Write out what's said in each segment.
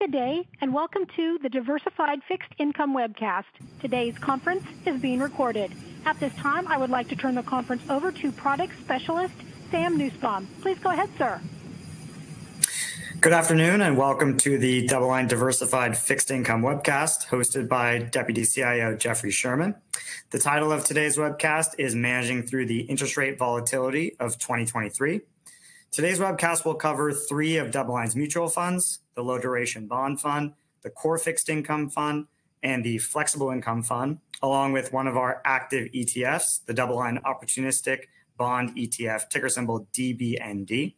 Good day, and welcome to the Diversified Fixed Income webcast. Today's conference is being recorded. At this time, I would like to turn the conference over to Product Specialist, Sam Nussbaum. Please go ahead, sir. Good afternoon, and welcome to the DoubleLine Diversified Fixed Income webcast, hosted by Deputy CIO Jeffrey Sherman. The title of today's webcast is Managing Through the Interest Rate Volatility of 2023. Today's webcast will cover three of DoubleLine's mutual funds, the Low Duration Bond Fund, the Core Fixed Income Fund, and the Flexible Income Fund, along with one of our active ETFs, the DoubleLine Opportunistic Bond ETF, ticker symbol DBND.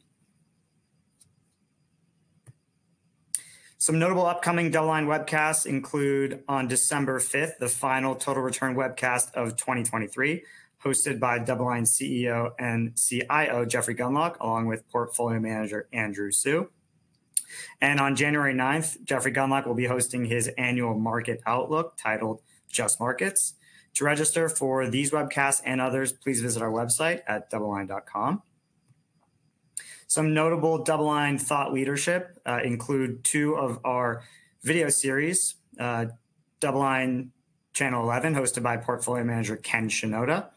Some notable upcoming DoubleLine webcasts include on December 5th, the final Total Return webcast of 2023, hosted by DoubleLine CEO and CIO Jeffrey Gundlach, along with Portfolio Manager Andrew Hsu. And on January 9th, Jeffrey Gundlach will be hosting his annual Market Outlook titled Just Markets. To register for these webcasts and others, please visit our website at doubleline.com. Some notable DoubleLine thought leadership uh, include two of our video series, uh, DoubleLine Channel 11, hosted by Portfolio Manager Ken Shinoda,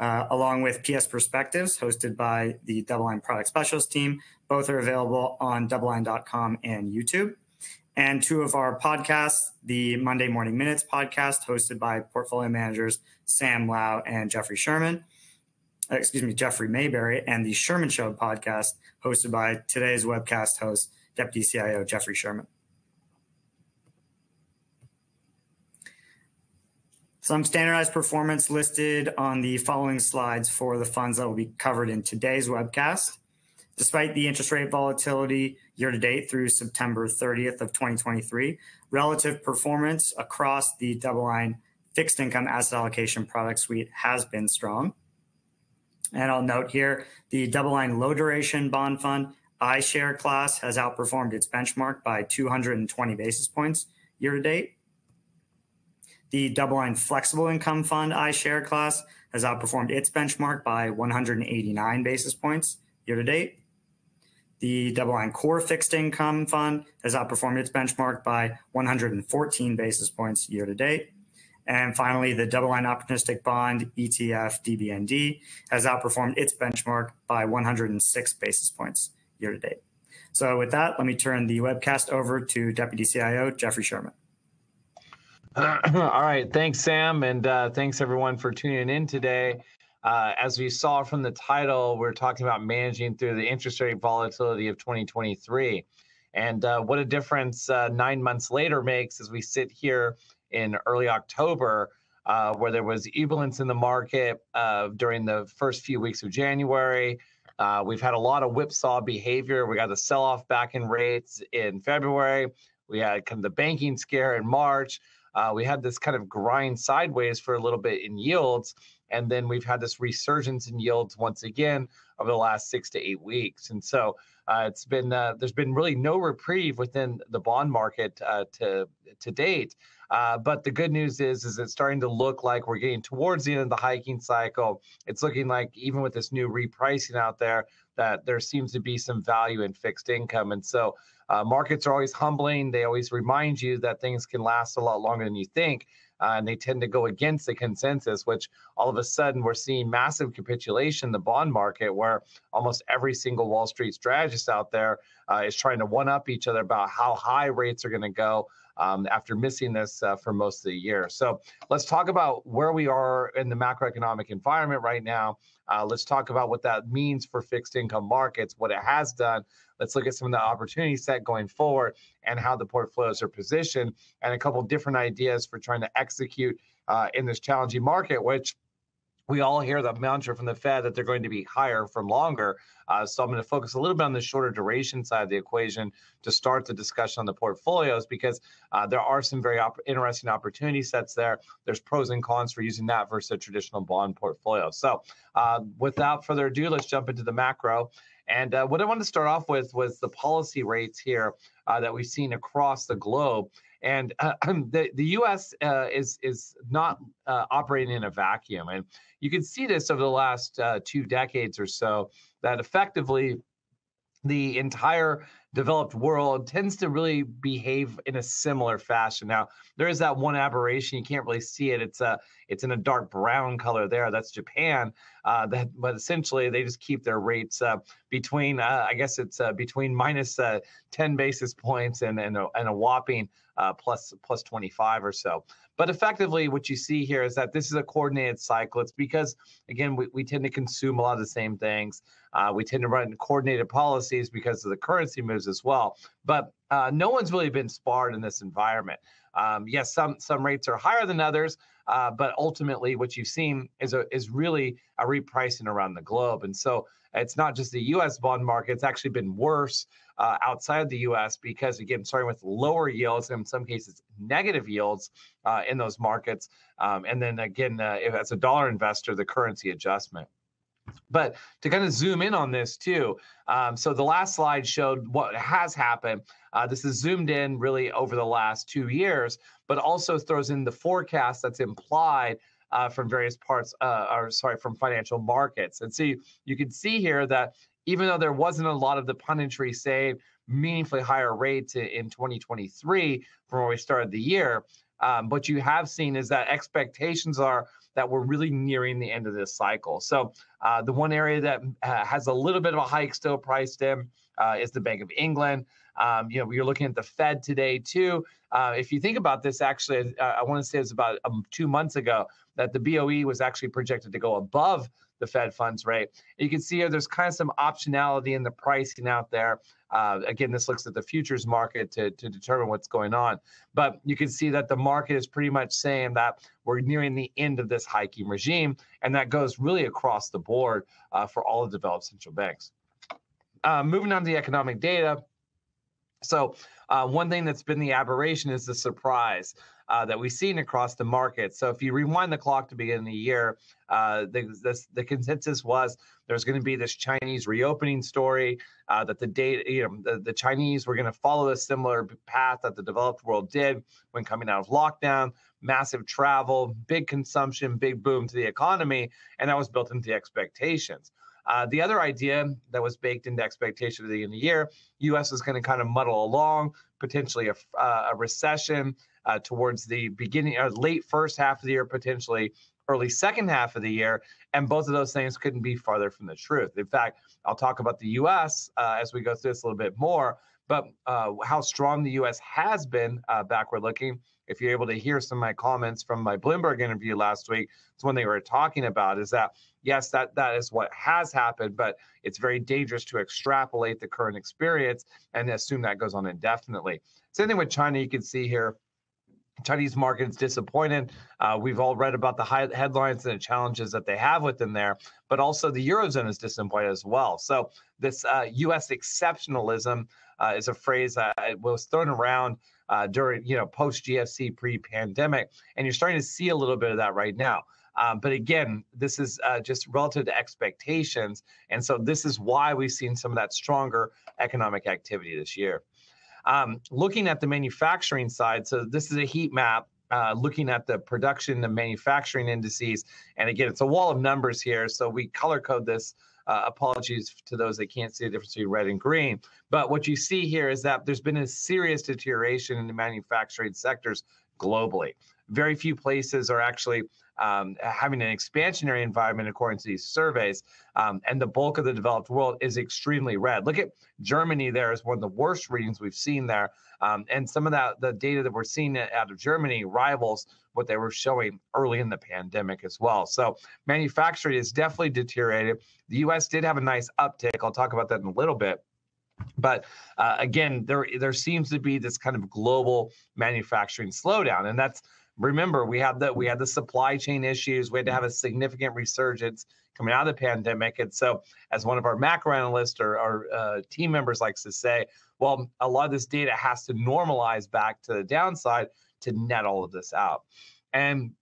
uh, along with PS Perspectives, hosted by the DoubleLine Product Specialist team. Both are available on doubleline.com and YouTube. And two of our podcasts, the Monday Morning Minutes podcast, hosted by portfolio managers Sam Lau and Jeffrey Sherman. Uh, excuse me, Jeffrey Mayberry, and the Sherman Show podcast, hosted by today's webcast host, Deputy CIO Jeffrey Sherman. Some standardized performance listed on the following slides for the funds that will be covered in today's webcast. Despite the interest rate volatility year to date through September 30th of 2023, relative performance across the DoubleLine fixed income asset allocation product suite has been strong. And I'll note here the DoubleLine low duration bond fund iShare class has outperformed its benchmark by 220 basis points year to date. The DoubleLine Flexible Income Fund iShare class has outperformed its benchmark by 189 basis points year to date. The DoubleLine Core Fixed Income Fund has outperformed its benchmark by 114 basis points year to date. And finally, the DoubleLine Opportunistic Bond ETF DBND has outperformed its benchmark by 106 basis points year to date. So, with that, let me turn the webcast over to Deputy CIO Jeffrey Sherman. all right. Thanks, Sam. And uh, thanks, everyone, for tuning in today. Uh, as we saw from the title, we're talking about managing through the interest rate volatility of 2023. And uh, what a difference uh, nine months later makes as we sit here in early October, uh, where there was ebullience in the market uh, during the first few weeks of January. we've had a lot of whipsaw behavior. We got the sell off back in rates in February. We had kind of the banking scare in March. Uh, we had this kind of grind sideways for a little bit in yields, and then we've had this resurgence in yields once again over the last six to eight weeks. And so uh, it's been uh, there's been really no reprieve within the bond market uh, to to date. Uh, but the good news is, is it's starting to look like we're getting towards the end of the hiking cycle. It's looking like even with this new repricing out there, that there seems to be some value in fixed income. And so uh, markets are always humbling. They always remind you that things can last a lot longer than you think. Uh, and they tend to go against the consensus, which all of a sudden we're seeing massive capitulation in the bond market, where almost every single Wall Street strategist out there uh, is trying to one up each other about how high rates are going to go um, after missing this uh, for most of the year. So let's talk about where we are in the macroeconomic environment right now. Uh, let's talk about what that means for fixed income markets, what it has done. Let's look at some of the opportunity set going forward and how the portfolios are positioned, and a couple different ideas for trying to execute uh, in this challenging market, which we all hear the mantra from the Fed that they're going to be higher for longer. Uh, so I'm going to focus a little bit on the shorter duration side of the equation to start the discussion on the portfolios because uh, there are some very op- interesting opportunity sets there. There's pros and cons for using that versus a traditional bond portfolio. So uh, without further ado, let's jump into the macro. And uh, what I wanted to start off with was the policy rates here uh, that we've seen across the globe. And uh, the the U.S. Uh, is is not uh, operating in a vacuum, and you can see this over the last uh, two decades or so that effectively the entire developed world tends to really behave in a similar fashion. Now, there is that one aberration; you can't really see it. It's a it's in a dark brown color there. That's Japan. Uh, that, but essentially, they just keep their rates uh, between uh, I guess it's uh, between minus, uh, 10 basis points and and a, and a whopping uh, plus plus 25 or so. But effectively, what you see here is that this is a coordinated cycle. It's because, again, we, we tend to consume a lot of the same things. Uh, we tend to run coordinated policies because of the currency moves as well. But uh, no one's really been sparred in this environment. Um, yes, some some rates are higher than others, uh, but ultimately, what you've seen is a, is really a repricing around the globe. And so it's not just the U.S. bond market; it's actually been worse uh, outside the U.S. because, again, starting with lower yields and in some cases negative yields uh, in those markets, um, and then again, uh, if as a dollar investor, the currency adjustment. But to kind of zoom in on this too, um, so the last slide showed what has happened. Uh, this is zoomed in really over the last two years, but also throws in the forecast that's implied uh, from various parts, uh, or sorry, from financial markets. And see, you can see here that even though there wasn't a lot of the punditry saying meaningfully higher rates in 2023 from where we started the year, um, what you have seen is that expectations are that we're really nearing the end of this cycle. So uh, the one area that uh, has a little bit of a hike still priced in uh, is the Bank of England. Um, you know, you're looking at the Fed today too. Uh, if you think about this, actually, I want to say it's about um, two months ago that the BOE was actually projected to go above the Fed funds rate. You can see here there's kind of some optionality in the pricing out there. Uh, again, this looks at the futures market to, to determine what's going on. But you can see that the market is pretty much saying that we're nearing the end of this hiking regime. And that goes really across the board uh, for all the developed central banks. Uh, moving on to the economic data. So, uh, one thing that's been the aberration is the surprise uh, that we've seen across the market. So if you rewind the clock to begin the year, uh, the, the, the consensus was there's going to be this Chinese reopening story uh, that the data, you know, the, the Chinese were going to follow a similar path that the developed world did when coming out of lockdown. Massive travel, big consumption, big boom to the economy, and that was built into the expectations. Uh, the other idea that was baked into expectation at the end of the year, U.S. is going to kind of muddle along, potentially a, uh, a recession, uh, towards the beginning or uh, late first half of the year, potentially early second half of the year. And both of those things couldn't be farther from the truth. In fact, I'll talk about the US uh, as we go through this a little bit more, but uh, how strong the US has been backward looking. If you're able to hear some of my comments from my Bloomberg interview last week, it's one they were talking about is that yes, that that is what has happened, but it's very dangerous to extrapolate the current experience and assume that goes on indefinitely. Same thing with China. You can see here Chinese market is disappointed. Uh, we've all read about the high headlines and the challenges that they have within there, but also the eurozone is disappointed as well. So this uh, U.S. exceptionalism uh, is a phrase that was thrown around uh, during, you know, post GFC, pre-pandemic, and you're starting to see a little bit of that right now. Um, but again, this is uh, just relative to expectations, and so this is why we've seen some of that stronger economic activity this year. Um, looking at the manufacturing side, so this is a heat map uh, looking at the production and manufacturing indices. And again, it's a wall of numbers here. So we color code this. Uh, apologies to those that can't see the difference between red and green. But what you see here is that there's been a serious deterioration in the manufacturing sectors globally. Very few places are actually um, having an expansionary environment according to these surveys. Um, and the bulk of the developed world is extremely red. Look at Germany there is one of the worst readings we've seen there. Um, and some of that, the data that we're seeing out of Germany rivals what they were showing early in the pandemic as well. So manufacturing is definitely deteriorated. The US did have a nice uptick. I'll talk about that in a little bit. But uh, again, there there seems to be this kind of global manufacturing slowdown, and that's remember we had the we had the supply chain issues. We had to have a significant resurgence coming out of the pandemic, and so as one of our macro analysts or our uh, team members likes to say, well, a lot of this data has to normalize back to the downside to net all of this out. And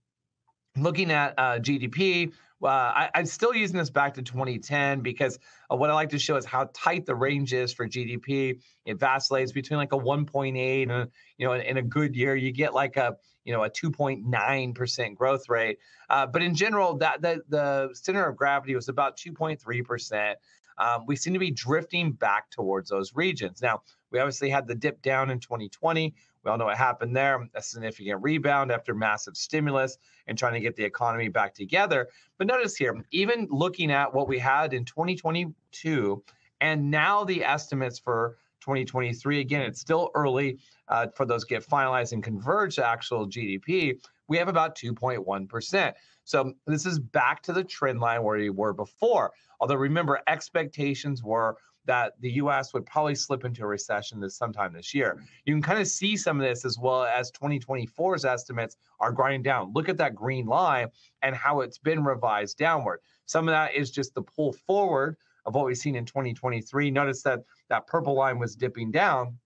looking at uh, GDP, uh, I, am still using this back to 2010 because uh, what I like to show is how tight the range is for GDP. It vacillates between like a 1.8 and you know in, in a good year you get like a you know a 2.9 percent growth rate. Uh, but in general, that the, the center of gravity was about 2.3 percent. Um, we seem to be drifting back towards those regions. Now, We obviously had the dip down in 2020. We all know what happened there a significant rebound after massive stimulus and trying to get the economy back together. But notice here, even looking at what we had in 2022 and now the estimates for 2023, again, it's still early uh, for those get finalized and converge to actual GDP. We have about 2.1%. So this is back to the trend line where we were before. Although remember, expectations were that the US would probably slip into a recession this sometime this year. You can kind of see some of this as well as 2024's estimates are grinding down. Look at that green line and how it's been revised downward. Some of that is just the pull forward of what we've seen in 2023. Notice that that purple line was dipping down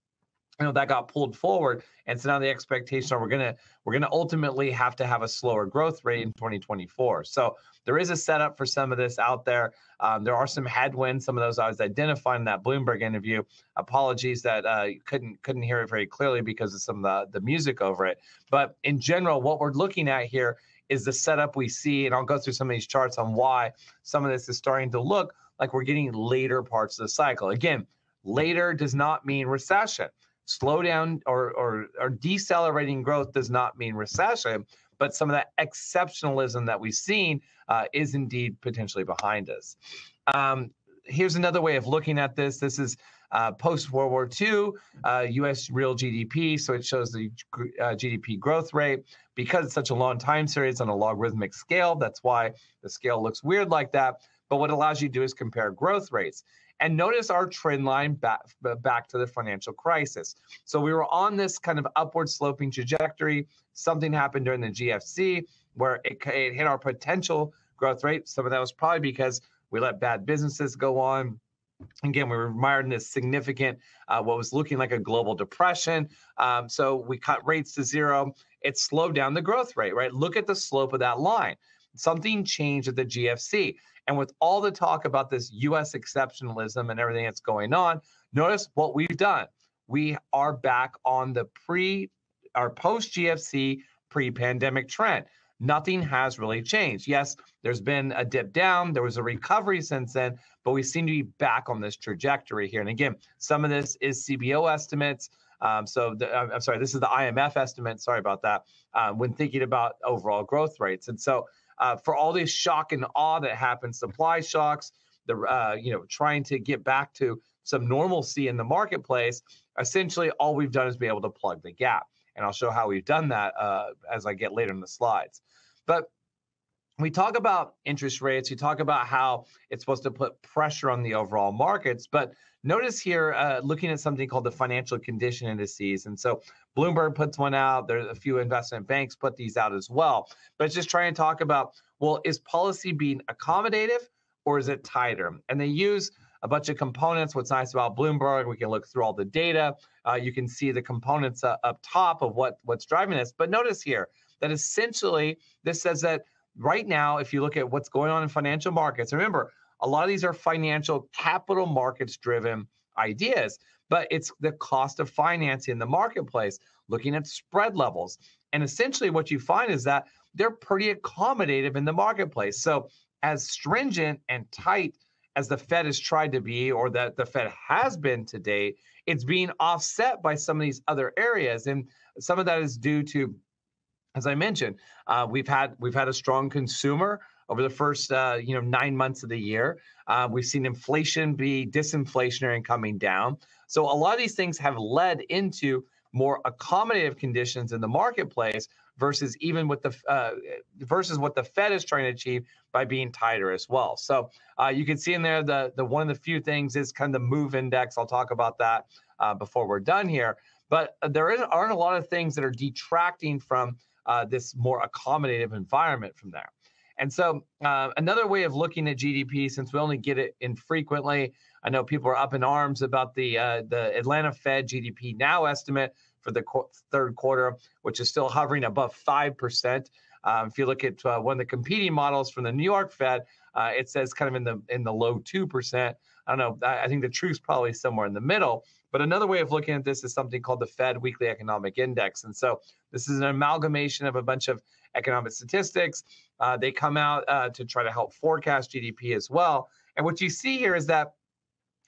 you know that got pulled forward. And so now the expectation are we're going to we're going to ultimately have to have a slower growth rate in 2024 so there is a setup for some of this out there. Um, there are some headwinds some of those i was identifying in that bloomberg interview. Apologies that uh, couldn't couldn't hear it very clearly because of some of the, the music over it. But in general what we're looking at here is the setup we see and i'll go through some of these charts on why some of this is starting to look like we're getting later parts of the cycle. Again later does not mean recession slowdown or, or, or decelerating growth does not mean recession, but some of that exceptionalism that we've seen uh, is indeed potentially behind us. Um, here's another way of looking at this. This is uh, post World War II, uh, US real GDP. So it shows the uh, GDP growth rate. Because it's such a long time series on a logarithmic scale, that's why the scale looks weird like that. But what allows you to do is compare growth rates. And notice our trend line back, back to the financial crisis. So we were on this kind of upward sloping trajectory. Something happened during the GFC where it, it hit our potential growth rate. Some of that was probably because we let bad businesses go on. Again, we were mired in this significant, uh, what was looking like a global depression. Um, so we cut rates to zero. It slowed down the growth rate, right? Look at the slope of that line. Something changed at the GFC. And with all the talk about this US exceptionalism and everything that's going on, notice what we've done. We are back on the pre or post GFC pre pandemic trend. Nothing has really changed. Yes, there's been a dip down, there was a recovery since then, but we seem to be back on this trajectory here. And again, some of this is CBO estimates. Um, so the, I'm sorry, this is the IMF estimate. Sorry about that. Um, when thinking about overall growth rates, and so uh, for all this shock and awe that happened, supply shocks, the uh, you know trying to get back to some normalcy in the marketplace. Essentially, all we've done is be able to plug the gap, and I'll show how we've done that uh, as I get later in the slides. But we talk about interest rates. We talk about how it's supposed to put pressure on the overall markets, but notice here, uh, looking at something called the financial condition indices. And so Bloomberg puts one out. There's a few investment banks put these out as well. But it's just trying to talk about, well, is policy being accommodative or is it tighter? And they use a bunch of components. What's nice about Bloomberg, we can look through all the data. Uh, you can see the components uh, up top of what, what's driving this. But notice here that essentially this says that right now, if you look at what's going on in financial markets, remember, a lot of these are financial capital markets driven ideas, but it's the cost of financing in the marketplace, looking at spread levels. And essentially, what you find is that they're pretty accommodative in the marketplace. So, as stringent and tight as the Fed has tried to be, or that the Fed has been to date, it's being offset by some of these other areas. And some of that is due to as I mentioned, uh, we've had we've had a strong consumer over the first uh, you know nine months of the year. Uh, we've seen inflation be disinflationary and coming down. So a lot of these things have led into more accommodative conditions in the marketplace versus even with the uh, versus what the Fed is trying to achieve by being tighter as well. So uh, you can see in there the the one of the few things is kind of the move index. I'll talk about that uh, before we're done here. But there aren't a lot of things that are detracting from uh, this more accommodative environment from there. And so, uh, another way of looking at GDP, since we only get it infrequently, I know people are up in arms about the uh, the Atlanta Fed GDP now estimate for the qu- third quarter, which is still hovering above five percent. Um, if you look at uh, one of the competing models from the New York Fed, uh, it says kind of in the in the low two percent. I don't know. I, I think the truth's probably somewhere in the middle. But another way of looking at this is something called the Fed Weekly Economic Index. And so this is an amalgamation of a bunch of economic statistics. Uh, they come out uh, to try to help forecast GDP as well. And what you see here is that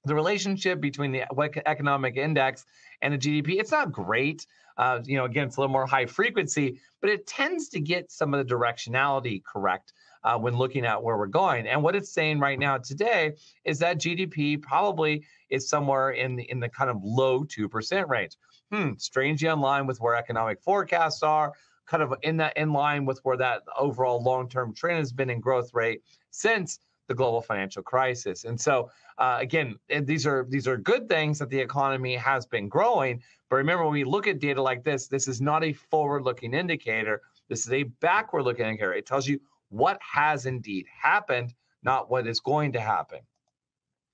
the relationship between the economic index and the GDP, it's not great. Uh, you know, again, it's a little more high frequency, but it tends to get some of the directionality correct uh, when looking at where we're going. And what it's saying right now today is that GDP probably is somewhere in the, in the kind of low 2% range. Hmm, strangely in line with where economic forecasts are, kind of in that in line with where that overall long-term trend has been in growth rate since the global financial crisis. And so uh, again, these are these are good things that the economy has been growing. But remember, when we look at data like this, this is not a forward-looking indicator. This is a backward-looking indicator. It tells you what has indeed happened, not what is going to happen.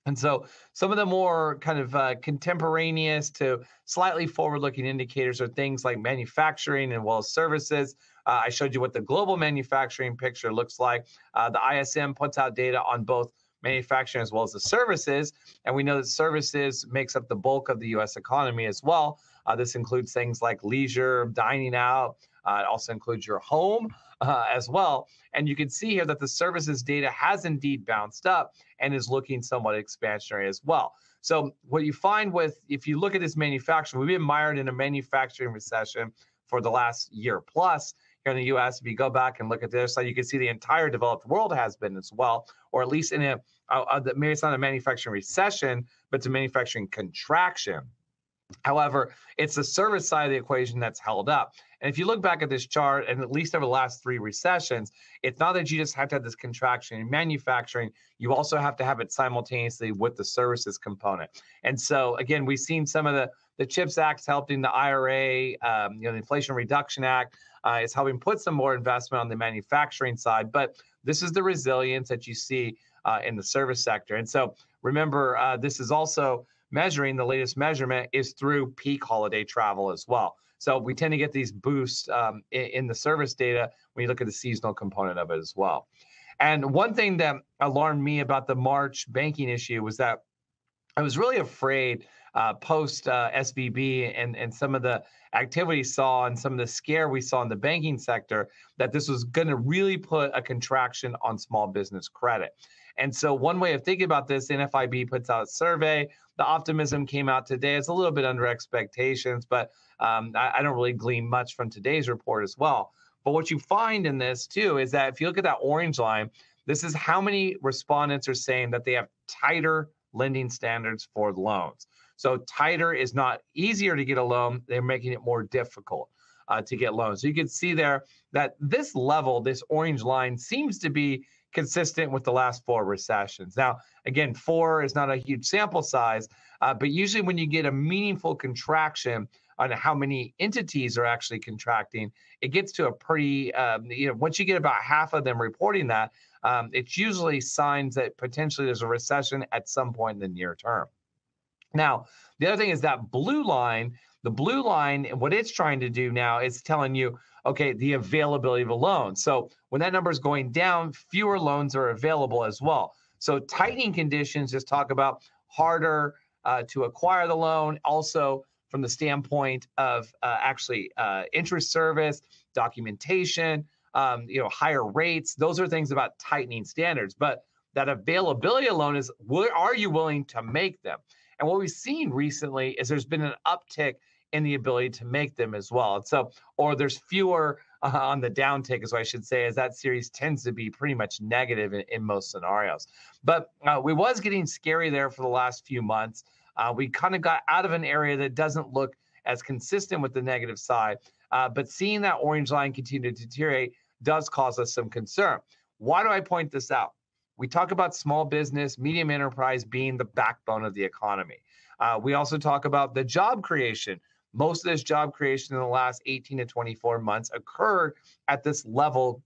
And so some of the more kind of uh, contemporaneous to slightly forward-looking indicators are things like manufacturing and well services. Uh, I showed you what the global manufacturing picture looks like. Uh, the ISM puts out data on both manufacturing as well as the services, and we know that services makes up the bulk of the U.S. economy as well. Uh, this includes things like leisure, dining out. Uh, it also includes your home uh, as well. And you can see here that the services data has indeed bounced up and is looking somewhat expansionary as well. So what you find with, if you look at this manufacturing, we've been mired in a manufacturing recession for the last year plus here in the U.S. If you go back and look at this, so you can see the entire developed world has been as well, or at least in a, uh, uh, maybe it's not a manufacturing recession, but it's a manufacturing contraction. However, it's the service side of the equation that's held up. And if you look back at this chart, and at least over the last three recessions, it's not that you just have to have this contraction in manufacturing, you also have to have it simultaneously with the services component. And so, again, we've seen some of the the CHIPS Act helping the IRA, um, you know, the Inflation Reduction Act uh, is helping put some more investment on the manufacturing side. But this is the resilience that you see uh, in the service sector. And so, remember, uh, this is also measuring the latest measurement is through peak holiday travel as well. So we tend to get these boosts um, in, in, the service data when you look at the seasonal component of it as well. And one thing that alarmed me about the March banking issue was that I was really afraid uh, post uh, SVB and, and some of the activity saw and some of the scare we saw in the banking sector that this was going to really put a contraction on small business credit. And so, one way of thinking about this, NFIB puts out a survey. The optimism came out today. It's a little bit under expectations, but um, I, I don't really glean much from today's report as well. But what you find in this too is that if you look at that orange line, this is how many respondents are saying that they have tighter lending standards for loans. So tighter is not easier to get a loan; they're making it more difficult uh, to get loans. So you can see there that this level, this orange line, seems to be consistent with the last four recessions. Now, again, four is not a huge sample size, uh, but usually when you get a meaningful contraction on how many entities are actually contracting, it gets to a pretty, um, you know, once you get about half of them reporting that, um, it's usually signs that potentially there's a recession at some point in the near term. Now, the other thing is that blue line, the blue line, what it's trying to do now is telling you, okay, the availability of a loan. So when that number is going down, fewer loans are available as well. So tightening conditions just talk about harder uh, to acquire the loan. Also, from the standpoint of uh, actually uh, interest service, documentation, um, you know, higher rates. Those are things about tightening standards. But that availability alone is, are you willing to make them? And what we've seen recently is there's been an uptick in the ability to make them as well. So, or there's fewer uh, on the downtick, as I should say, as that series tends to be pretty much negative in, in most scenarios. But uh, we was getting scary there for the last few months. Uh, we kind of got out of an area that doesn't look as consistent with the negative side. Uh, but seeing that orange line continue to deteriorate does cause us some concern. Why do I point this out? We talk about small business, medium enterprise being the backbone of the economy. Uh, we also talk about the job creation. Most of this job creation in the last 18 to 24 months occurred at this level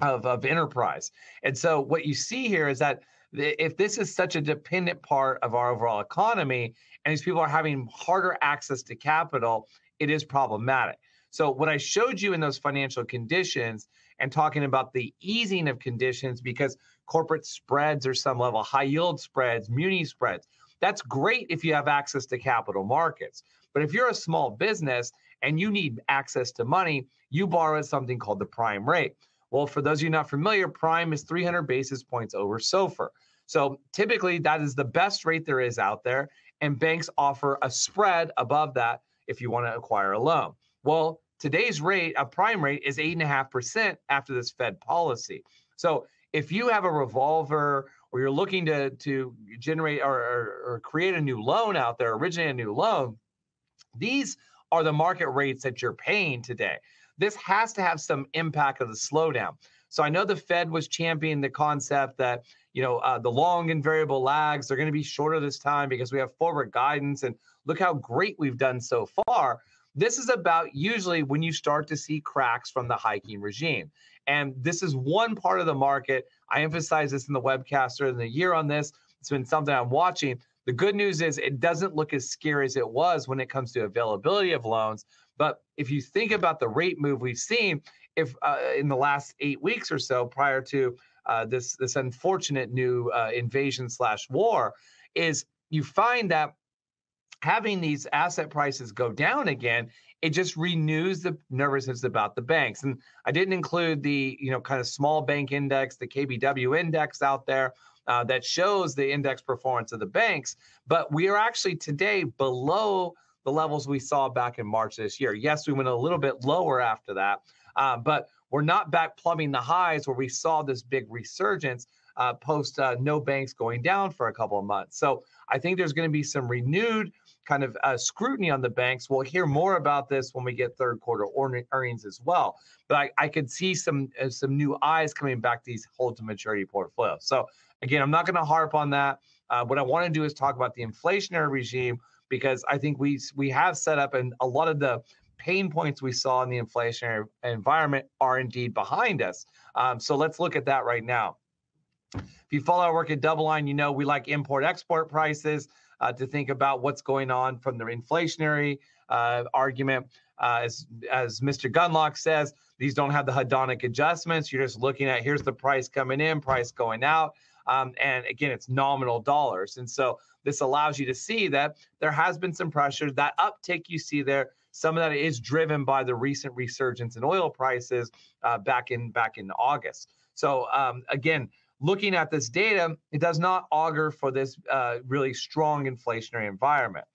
of, of enterprise. And so what you see here is that if this is such a dependent part of our overall economy and these people are having harder access to capital, it is problematic. So, what I showed you in those financial conditions and talking about the easing of conditions because corporate spreads are some level, high yield spreads, muni spreads. That's great if you have access to capital markets. But if you're a small business and you need access to money, you borrow at something called the prime rate. Well, for those of you not familiar, prime is 300 basis points over SOFR. So typically, that is the best rate there is out there. And banks offer a spread above that if you want to acquire a loan. Well, today's rate, a prime rate, is 8.5% after this Fed policy. So if you have a revolver or you're looking to, to generate or, or, or create a new loan out there, originate a new loan, these are the market rates that you're paying today. This has to have some impact of the slowdown. So I know the Fed was championing the concept that you know uh, the long and variable lags they're going to be shorter this time because we have forward guidance and look how great we've done so far. This is about usually when you start to see cracks from the hiking regime. And this is one part of the market. I emphasize this in the webcast earlier in the year on this. It's been something I'm watching. The good news is it doesn't look as scary as it was when it comes to availability of loans. But if you think about the rate move we've seen, if uh, in the last eight weeks or so prior to uh, this this unfortunate new uh, invasion slash war, is you find that having these asset prices go down again it just renews the nervousness about the banks and i didn't include the you know kind of small bank index the kbw index out there uh, that shows the index performance of the banks. But we are actually today below the levels we saw back in March this year. Yes, we went a little bit lower after that, uh, but we're not back plumbing the highs where we saw this big resurgence uh, post uh, no banks going down for a couple of months. So I think there's going to be some renewed kind of uh, scrutiny on the banks. We'll hear more about this when we get third quarter earnings as well. But I, I could see some uh, some new eyes coming back to these hold to maturity portfolios. So Again, I'm not going to harp on that. Uh, what I want to do is talk about the inflationary regime because I think we we have set up and a lot of the pain points we saw in the inflationary environment are indeed behind us. Um, so let's look at that right now. If you follow our work at DoubleLine, you know we like import export prices uh, to think about what's going on from the inflationary uh, argument. Uh, as, as Mr. Gundlach says, these don't have the hedonic adjustments. You're just looking at here's the price coming in, price going out. Um, and again, it's nominal dollars. And so this allows you to see that there has been some pressure. That uptick you see there, some of that is driven by the recent resurgence in oil prices uh, back in back in August. So um, again, looking at this data, it does not augur for this uh, really strong inflationary environment.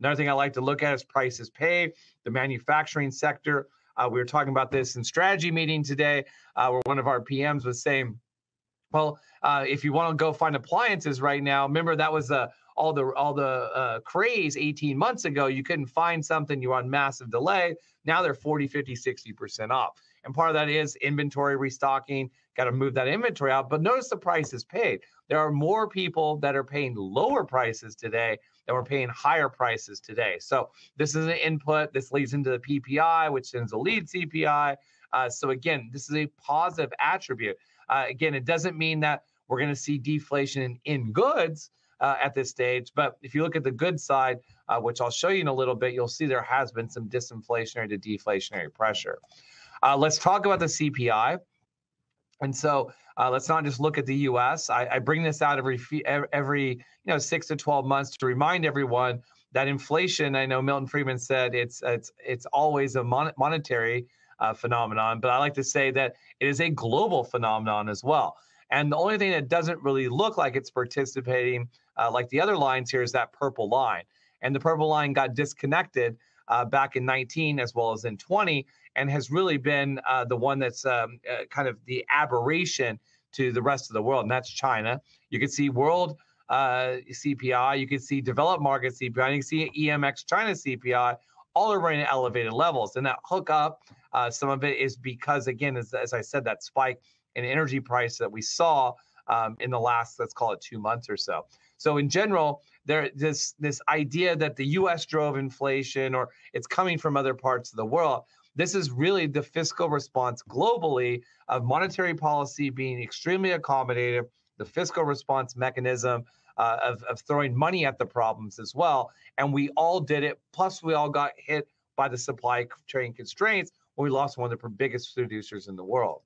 Another thing I like to look at is prices paid. The manufacturing sector. Uh, we were talking about this in strategy meeting today, uh, where one of our PMs was saying well, uh, if you want to go find appliances right now, remember that was uh, all the all the uh, craze 18 months ago. You couldn't find something, you were on massive delay. Now they're 40, 50, 60% off. And part of that is inventory restocking, got to move that inventory out. But notice the price is paid. There are more people that are paying lower prices today than we're paying higher prices today. So this is an input. This leads into the PPI, which sends a lead CPI. Uh, so again, this is a positive attribute. Uh, again, it doesn't mean that we're going to see deflation in, in goods uh, at this stage. But if you look at the good side, uh, which I'll show you in a little bit, you'll see there has been some disinflationary to deflationary pressure. Uh, let's talk about the CPI. And so uh, let's not just look at the U.S. I, I bring this out every every you know six to twelve months to remind everyone that inflation. I know Milton Friedman said it's it's it's always a mon- monetary uh, phenomenon, but I like to say that it is a global phenomenon as well. And the only thing that doesn't really look like it's participating, uh, like the other lines here, is that purple line. And the purple line got disconnected uh, back in 19 as well as in 20, and has really been uh, the one that's um, uh, kind of the aberration to the rest of the world, and that's China. You can see world uh, CPI, you can see developed market CPI, you can see EMX China CPI, all are running at elevated levels. And that hookup, uh, some of it is because, again, as, as I said, that spike in energy price that we saw um, in the last, let's call it two months or so. So in general, there this this idea that the U.S. drove inflation or it's coming from other parts of the world. This is really the fiscal response globally of monetary policy being extremely accommodative, the fiscal response mechanism uh, of, of throwing money at the problems as well. And we all did it. Plus, we all got hit by the supply chain constraints when we lost one of the biggest producers in the world.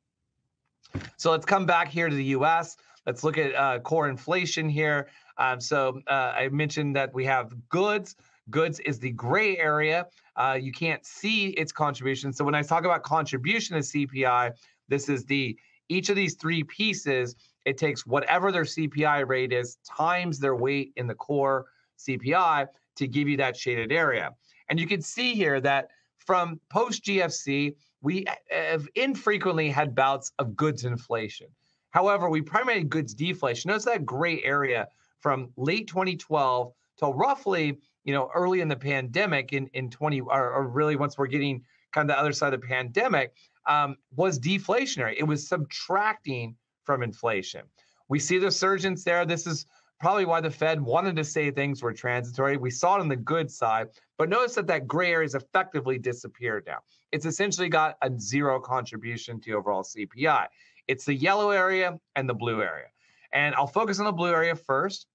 So let's come back here to the US. Let's look at uh, core inflation here. Um, so uh, I mentioned that we have goods. Goods is the gray area. Uh, you can't see its contribution. So when I talk about contribution to CPI, this is the each of these three pieces it takes whatever their CPI rate is times their weight in the core CPI to give you that shaded area. And you can see here that from post GFC, we have infrequently had bouts of goods inflation. However, we primarily goods deflation. Notice that gray area from late 2012 till roughly, you know, early in the pandemic in, in 20, or, or really once we're getting kind of the other side of the pandemic, um, was deflationary. It was subtracting from inflation. We see the surgence there. This is probably why the Fed wanted to say things were transitory. We saw it on the good side, but notice that that gray area has effectively disappeared now. It's essentially got a zero contribution to overall CPI. It's the yellow area and the blue area. And I'll focus on the blue area first.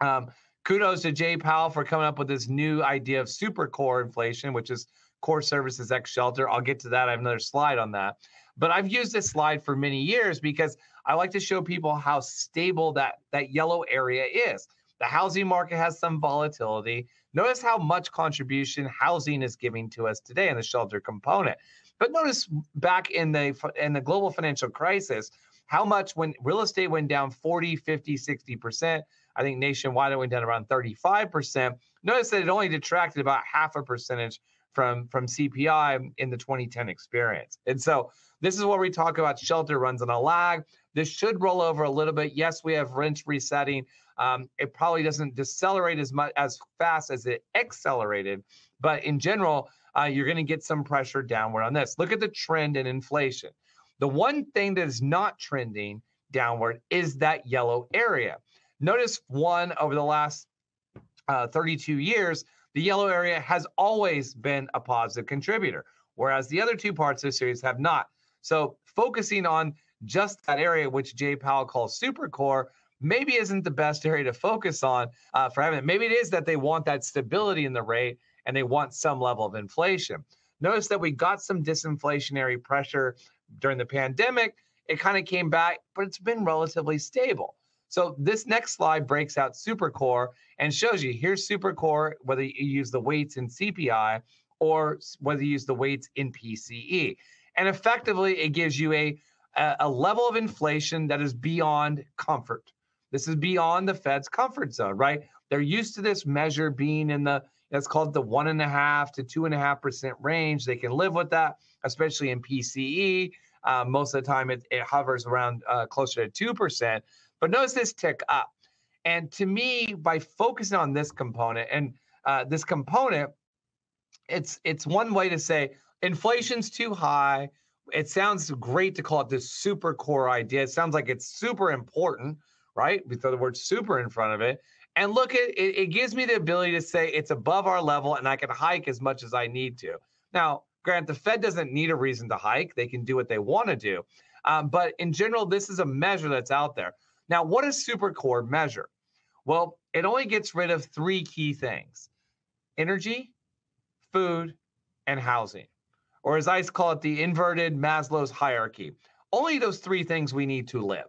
Um, kudos to Jay Powell for coming up with this new idea of super core inflation, which is core services X shelter. I'll get to that. I have another slide on that. But I've used this slide for many years because I like to show people how stable that, that yellow area is. The housing market has some volatility. Notice how much contribution housing is giving to us today in the shelter component. But notice back in the in the global financial crisis, how much when real estate went down 40, 50, 60%, I think nationwide it went down around 35%. Notice that it only detracted about half a percentage from from CPI in the 2010 experience. And so this is where we talk about shelter runs on a lag. This should roll over a little bit. Yes, we have rent resetting. Um, it probably doesn't decelerate as much as fast as it accelerated, but in general, uh, you're going to get some pressure downward on this. Look at the trend in inflation. The one thing that is not trending downward is that yellow area. Notice one over the last uh, 32 years, the yellow area has always been a positive contributor, whereas the other two parts of the series have not. So focusing on just that area, which Jay Powell calls super core, maybe isn't the best area to focus on uh, for having it. Maybe it is that they want that stability in the rate and they want some level of inflation. Notice that we got some disinflationary pressure during the pandemic. It kind of came back, but it's been relatively stable. So this next slide breaks out supercore and shows you here's supercore, whether you use the weights in CPI or whether you use the weights in PCE. And effectively, it gives you a a level of inflation that is beyond comfort. This is beyond the Fed's comfort zone, right? They're used to this measure being in the it's called the one and a half to two and a half percent range. They can live with that, especially in PCE. Uh, most of the time, it, it hovers around uh, closer to two percent. But notice this tick up. And to me, by focusing on this component and uh, this component, it's it's one way to say inflation's too high it sounds great to call it this super core idea. It sounds like it's super important, right? We throw the word super in front of it. And look, it, it gives me the ability to say it's above our level and I can hike as much as I need to. Now, grant the Fed doesn't need a reason to hike, they can do what they want to do. Um, but in general, this is a measure that's out there. Now, what does super core measure? Well, it only gets rid of three key things energy, food, and housing or as I call it, the inverted Maslow's hierarchy. Only those three things we need to live,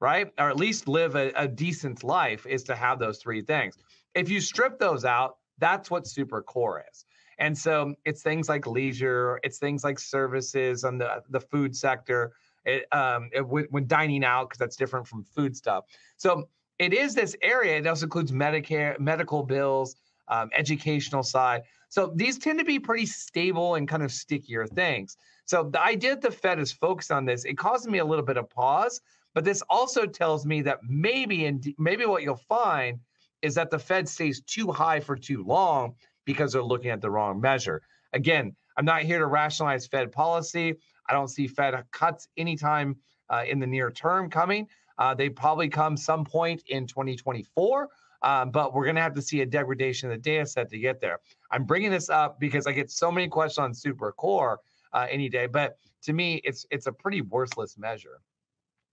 right? Or at least live a, a decent life is to have those three things. If you strip those out, that's what super core is. And so it's things like leisure, it's things like services on the, the food sector, it, um, it, when dining out, because that's different from food stuff. So it is this area. It also includes Medicare, medical bills, um, educational side. So these tend to be pretty stable and kind of stickier things. So the idea that the Fed is focused on this, it caused me a little bit of pause. But this also tells me that maybe and maybe what you'll find is that the Fed stays too high for too long because they're looking at the wrong measure. Again, I'm not here to rationalize Fed policy. I don't see Fed cuts anytime uh, in the near term coming. Uh, they probably come some point in 2024. Um, but we're going to have to see a degradation of the data set to get there. I'm bringing this up because I get so many questions on super core uh, any day, but to me, it's it's a pretty worthless measure.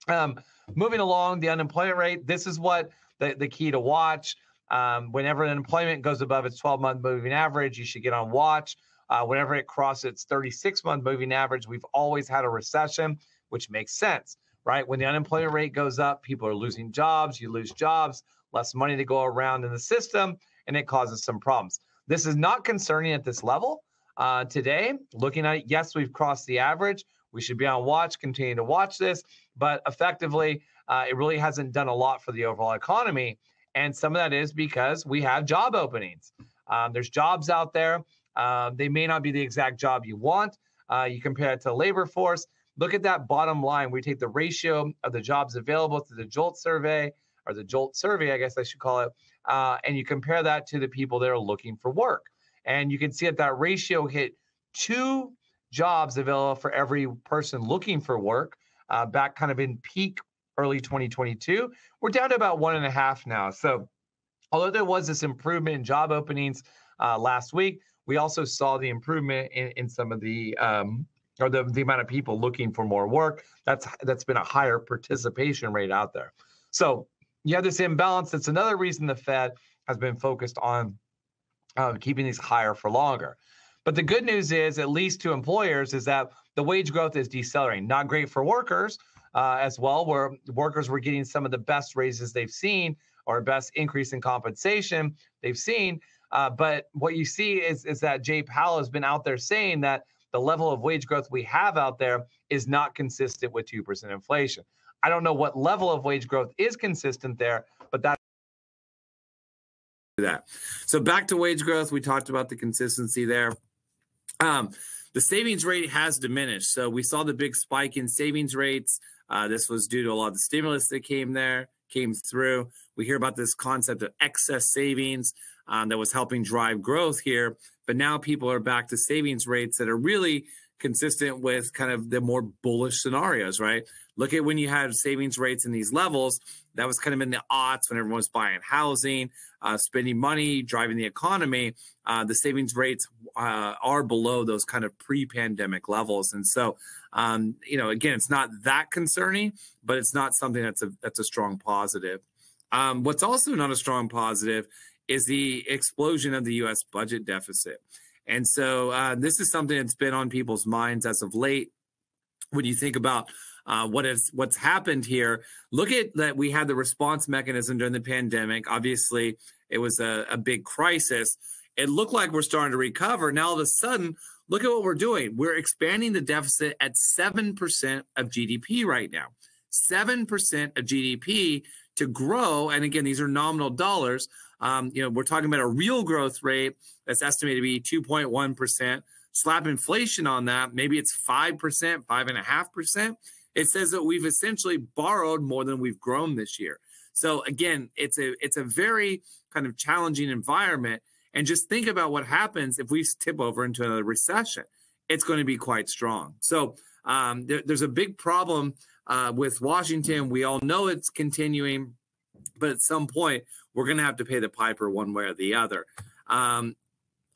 Um, moving along, the unemployment rate. This is what the, the key to watch. Um, whenever unemployment goes above its 12 month moving average, you should get on watch. Uh, whenever it crosses its 36 month moving average, we've always had a recession, which makes sense, right? When the unemployment rate goes up, people are losing jobs, you lose jobs less money to go around in the system, and it causes some problems. This is not concerning at this level. Uh, today, looking at it, yes, we've crossed the average. We should be on watch, continue to watch this, but effectively, uh, it really hasn't done a lot for the overall economy. And some of that is because we have job openings. Um, there's jobs out there. Uh, they may not be the exact job you want. Uh, you compare it to labor force. Look at that bottom line. We take the ratio of the jobs available to the JOLT survey, or the JOLT survey, I guess I should call it, uh, and you compare that to the people that are looking for work. And you can see that that ratio hit two jobs available for every person looking for work uh, back kind of in peak early 2022. We're down to about one and a half now. So, although there was this improvement in job openings uh, last week, we also saw the improvement in, in some of the um, or the, the amount of people looking for more work. That's that's been a higher participation rate out there. So you have this imbalance. That's another reason the Fed has been focused on uh, keeping these higher for longer. But the good news is, at least to employers, is that the wage growth is decelerating. Not great for workers uh, as well, where workers were getting some of the best raises they've seen or best increase in compensation they've seen. Uh, but what you see is, is that Jay Powell has been out there saying that the level of wage growth we have out there is not consistent with 2% inflation. I don't know what level of wage growth is consistent there, but that that. So back to wage growth, we talked about the consistency there. Um, the savings rate has diminished. So we saw the big spike in savings rates. Uh, this was due to a lot of the stimulus that came there, came through. We hear about this concept of excess savings um, that was helping drive growth here. But now people are back to savings rates that are really consistent with kind of the more bullish scenarios, right? Look at when you had savings rates in these levels. That was kind of in the aughts when everyone was buying housing, uh, spending money, driving the economy. Uh, the savings rates uh, are below those kind of pre-pandemic levels, and so um, you know, again, it's not that concerning, but it's not something that's a that's a strong positive. Um, what's also not a strong positive is the explosion of the U.S. budget deficit. And so uh, this is something that's been on people's minds as of late. When you think about uh, what is what's happened here, look at that. We had the response mechanism during the pandemic. Obviously, it was a, a big crisis. It looked like we're starting to recover. Now, all of a sudden, look at what we're doing. We're expanding the deficit at seven percent of GDP right now. Seven percent of GDP to grow. And again, these are nominal dollars um, you know, we're talking about a real growth rate that's estimated to be 2.1%. Slap inflation on that, maybe it's 5%, 5.5%. It says that we've essentially borrowed more than we've grown this year. So again, it's a it's a very kind of challenging environment. And just think about what happens if we tip over into another recession. It's going to be quite strong. So um, there, there's a big problem uh, with Washington. We all know it's continuing, but at some point we're going to have to pay the piper one way or the other. Um,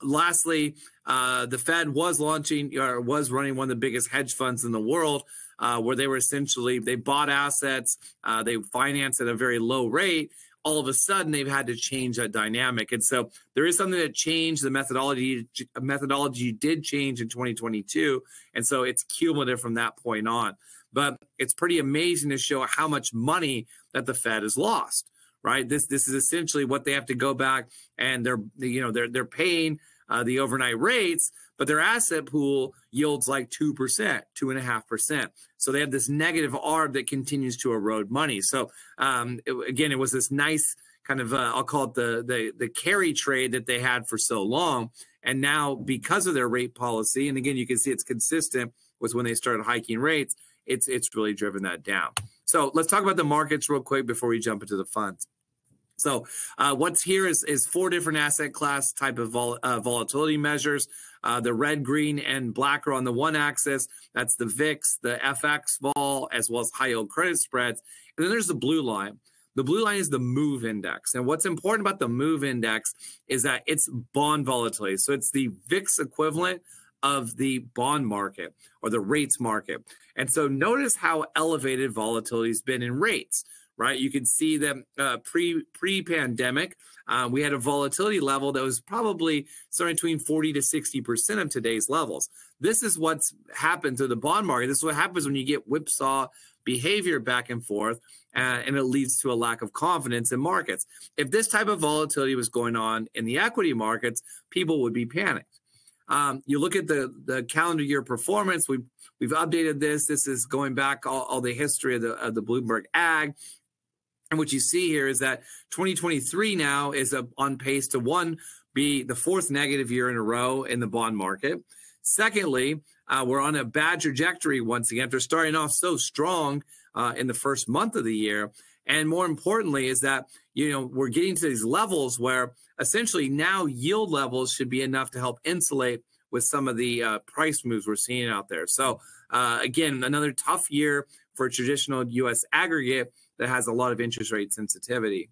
lastly, uh, the Fed was launching or was running one of the biggest hedge funds in the world, uh, where they were essentially they bought assets, uh, they financed at a very low rate. All of a sudden, they've had to change that dynamic, and so there is something that changed. The methodology methodology did change in 2022, and so it's cumulative from that point on. But it's pretty amazing to show how much money that the Fed has lost right? This this is essentially what they have to go back and they're you know they're they're paying uh, the overnight rates, but their asset pool yields like two percent, two and a half percent. So they have this negative arb that continues to erode money. So um, it, again, it was this nice kind of uh, I'll call it the the the carry trade that they had for so long, and now because of their rate policy, and again you can see it's consistent with when they started hiking rates. It's it's really driven that down. So let's talk about the markets real quick before we jump into the funds. So uh, what's here is, is four different asset class type of vol- uh, volatility measures. Uh, the red, green, and black are on the one axis. That's the VIX, the FX vol, as well as high yield credit spreads. And then there's the blue line. The blue line is the MOVE index. And what's important about the MOVE index is that it's bond volatility. So it's the VIX equivalent of the bond market or the rates market. And so notice how elevated volatility has been in rates, right? You can see that uh, pre pre pandemic, uh, we had a volatility level that was probably somewhere between 40 to 60 percent of today's levels. This is what's happened to the bond market. This is what happens when you get whipsaw behavior back and forth, uh, and it leads to a lack of confidence in markets. If this type of volatility was going on in the equity markets, people would be panicked. Um, you look at the the calendar year performance. We've we've updated this. This is going back all, all the history of the of the Bloomberg Agg. And what you see here is that 2023 now is a, on pace to one be the fourth negative year in a row in the bond market. Secondly, uh, we're on a bad trajectory once again after starting off so strong uh, in the first month of the year. And more importantly, is that you know we're getting to these levels where essentially now yield levels should be enough to help insulate with some of the uh, price moves we're seeing out there. So uh, again, another tough year for traditional U.S. aggregate that has a lot of interest rate sensitivity.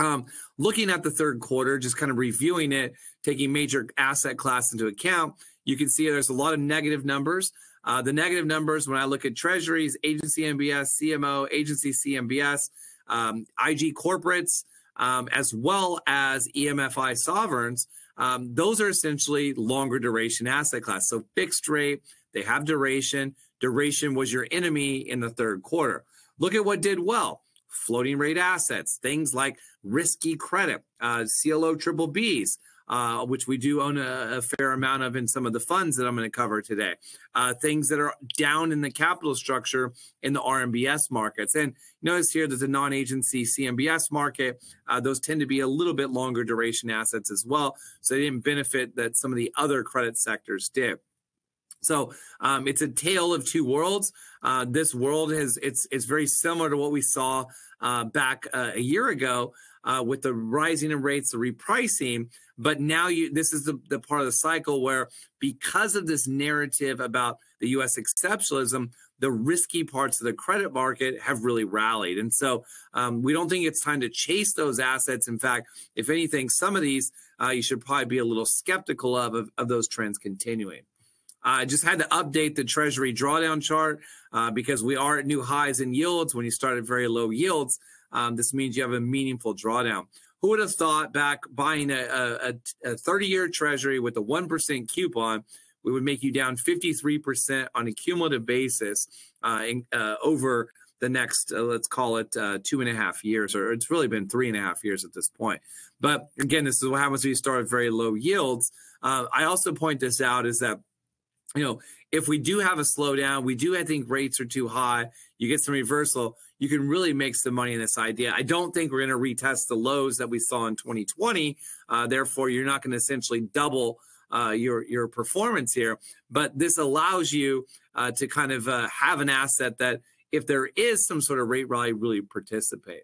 Um, looking at the third quarter, just kind of reviewing it, taking major asset class into account, you can see there's a lot of negative numbers. Uh, the negative numbers, when I look at treasuries, agency MBS, CMO, agency CMBS, um, IG corporates, um, as well as EMFI sovereigns, um, those are essentially longer duration asset class. So fixed rate, they have duration. Duration was your enemy in the third quarter. Look at what did well floating rate assets, things like risky credit, uh, CLO triple Bs, uh, which we do own a, a, fair amount of in some of the funds that I'm going to cover today. Uh, things that are down in the capital structure in the RMBS markets. And notice here there's a non agency CMBS market, uh, those tend to be a little bit longer duration assets as well. So they didn't benefit that some of the other credit sectors did. So um, it's a tale of two worlds. Uh, this world has it's it's very similar to what we saw uh, back uh, a year ago uh, with the rising in rates, the repricing. But now you this is the, the part of the cycle where because of this narrative about the U.S. exceptionalism, the risky parts of the credit market have really rallied. And so um, we don't think it's time to chase those assets. In fact, if anything, some of these uh, you should probably be a little skeptical of, of, of those trends continuing. I just had to update the Treasury drawdown chart uh, because we are at new highs in yields. When you start at very low yields, um, this means you have a meaningful drawdown. Who would have thought back buying a, a, a 30 year Treasury with a 1% coupon? We would make you down 53% on a cumulative basis uh, in, uh, over the next, uh, let's call it uh, two and a half years, or it's really been three and a half years at this point. But again, this is what happens when you start at very low yields. I also point this out is that you know, if we do have a slowdown, we do, I think rates are too high, you get some reversal, you can really make some money in this idea. I don't think we're going to retest the lows that we saw in 2020. Uh, therefore, you're not going to essentially double uh, your your performance here. But this allows you uh, to kind of uh, have an asset that, if there is some sort of rate rally, really participate.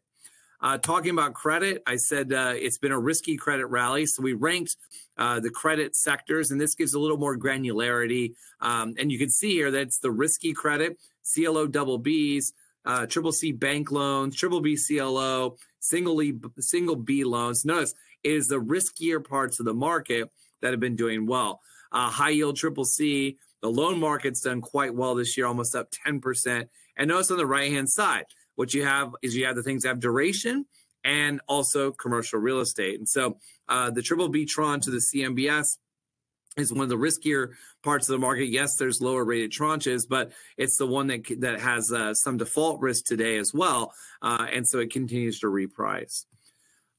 Uh, talking about credit, I said uh, it's been a risky credit rally. So we ranked uh, the credit sectors, and this gives a little more granularity. Um, and you can see here that it's the risky credit, CLO double Bs, uh, triple C bank loans, triple B CLO, single E, single B loans. Notice it is the riskier parts of the market that have been doing well. Uh, high yield triple C, the loan market's done quite well this year, almost up 10%. And notice on the right hand side, what you have is you have the things that have duration and also commercial real estate. And so uh, the triple B tranche to the CMBS is one of the riskier parts of the market. Yes, there's lower rated tranches, but it's the one that that has uh, some default risk today as well, uh, and so it continues to reprice.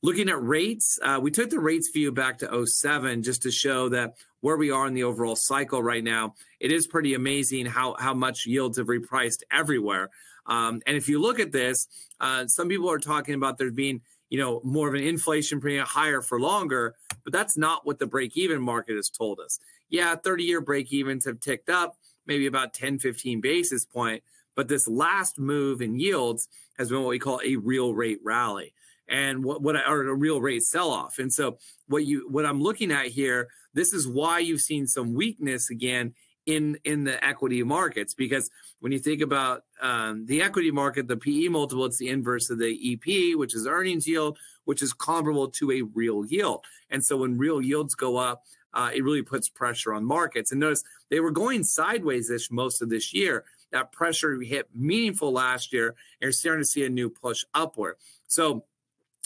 Looking at rates, uh, we took the rates view back to 07 just to show that where we are in the overall cycle right now. It is pretty amazing how how much yields have repriced everywhere. Um, and if you look at this, uh, some people are talking about there being, you know, more of an inflation premium higher for longer, but that's not what the break-even market has told us. Yeah, 30-year break-evens have ticked up, maybe about 10, 15 basis point, but this last move in yields has been what we call a real rate rally and what, what are a real rate sell-off. And so what you what I'm looking at here, this is why you've seen some weakness again in in the equity markets because when you think about um, the equity market the pe multiple it's the inverse of the ep which is earnings yield which is comparable to a real yield. And so when real yields go up uh, it really puts pressure on markets. And notice they were going sideways this most of this year. That pressure hit meaningful last year and you're starting to see a new push upward. So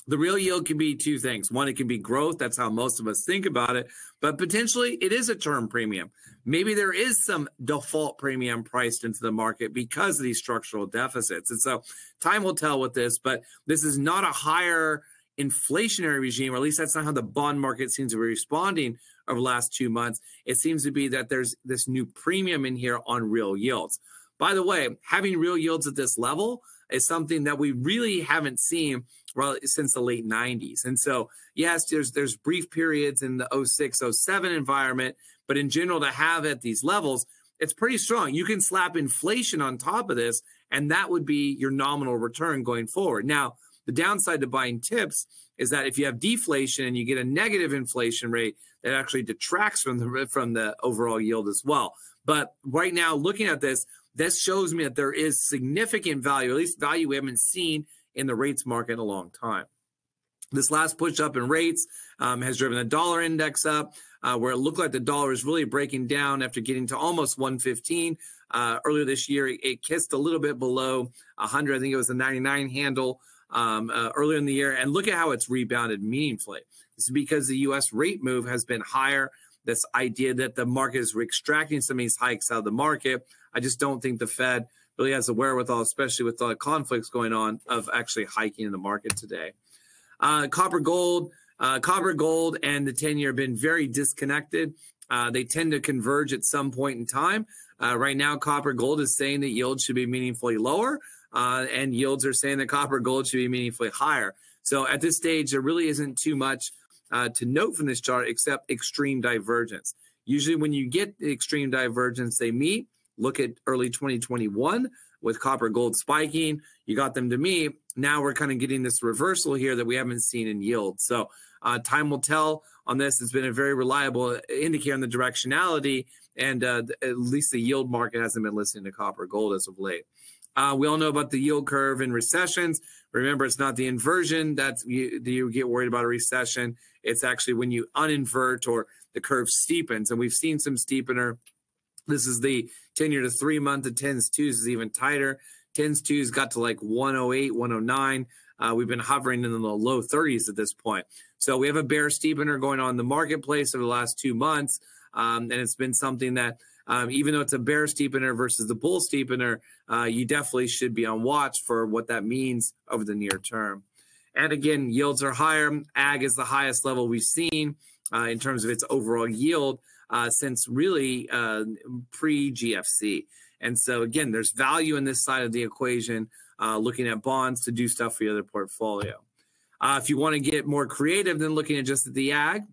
the real yield can be two things. One, it can be growth. That's how most of us think about it. But potentially, it is a term premium. Maybe there is some default premium priced into the market because of these structural deficits. And so, time will tell with this, but this is not a higher inflationary regime, or at least that's not how the bond market seems to be responding over the last two months. It seems to be that there's this new premium in here on real yields. By the way, having real yields at this level is something that we really haven't seen well, since the late 90s. And so, yes, there's there's brief periods in the 06, 07 environment, but in general, to have at these levels, it's pretty strong. You can slap inflation on top of this, and that would be your nominal return going forward. Now, the downside to buying TIPS is that if you have deflation and you get a negative inflation rate, that actually detracts from the from the overall yield as well. But right now, looking at this, this shows me that there is significant value, at least value we haven't seen in the rates market in a long time. This last push up in rates um, has driven the dollar index up, uh, where it looked like the dollar is really breaking down after getting to almost 115. Uh, earlier this year, it, kissed a little bit below 100. I think it was a 99 handle um, uh, earlier in the year. And look at how it's rebounded meaningfully. This is because the U.S. rate move has been higher. This idea that the market is extracting some of these hikes out of the market. I just don't think the Fed really has the wherewithal, especially with all the conflicts going on, of actually hiking in the market today. Uh, copper gold, uh, copper gold, and the 10 year have been very disconnected. Uh, they tend to converge at some point in time. Uh, right now, copper gold is saying that yields should be meaningfully lower, uh, and yields are saying that copper gold should be meaningfully higher. So at this stage, there really isn't too much uh, to note from this chart except extreme divergence. Usually, when you get extreme divergence, they meet Look at early 2021 with copper gold spiking. You got them to me. Now we're kind of getting this reversal here that we haven't seen in yield. So uh, time will tell on this. It's been a very reliable indicator on the directionality, and uh, at least the yield market hasn't been listening to copper gold as of late. Uh, we all know about the yield curve and recessions. Remember, it's not the inversion that you, you get worried about a recession. It's actually when you uninvert or the curve steepens, and we've seen some steepener this is the 10 year to three month. The 10s twos is even tighter. 10s twos got to like 108, 109. Uh, we've been hovering in the low 30s at this point. So we have a bear steepener going on in the marketplace over the last two months. Um, and it's been something that, um, even though it's a bear steepener versus the bull steepener, uh, you definitely should be on watch for what that means over the near term. And again, yields are higher. Agg is the highest level we've seen uh, in terms of its overall yield uh, since really uh, pre GFC. And so, again, there's value in this side of the equation, uh, looking at bonds to do stuff for your other portfolio. Uh, if you want to get more creative than looking at just the agg,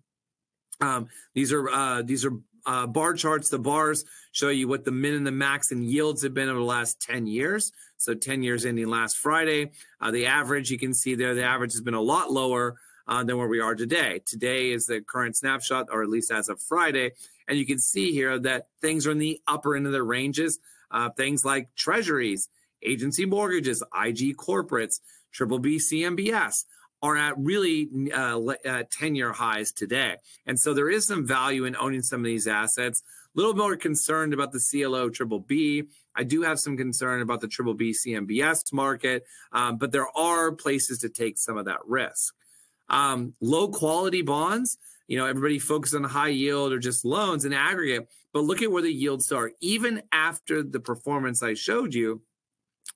um, these are these are uh, bar charts. The bars show you what the min and the max and yields have been over the last 10 years. So 10 years ending last Friday. the average, you can see there, the average has been a lot lower uh, than where we are today. Today is the current snapshot, or at least as of Friday. And you can see here that things are in the upper end of their ranges. Uh, things like treasuries, agency mortgages, IG corporates, triple B CMBS are at really uh, 10 year highs today. And so there is some value in owning some of these assets. A little more concerned about the CLO triple B. I do have some concern about the triple B CMBS market, um, but there are places to take some of that risk. Um, low quality bonds, you know, everybody focuses on high yield or just loans in aggregate, but look at where the yields are. Even after the performance I showed you,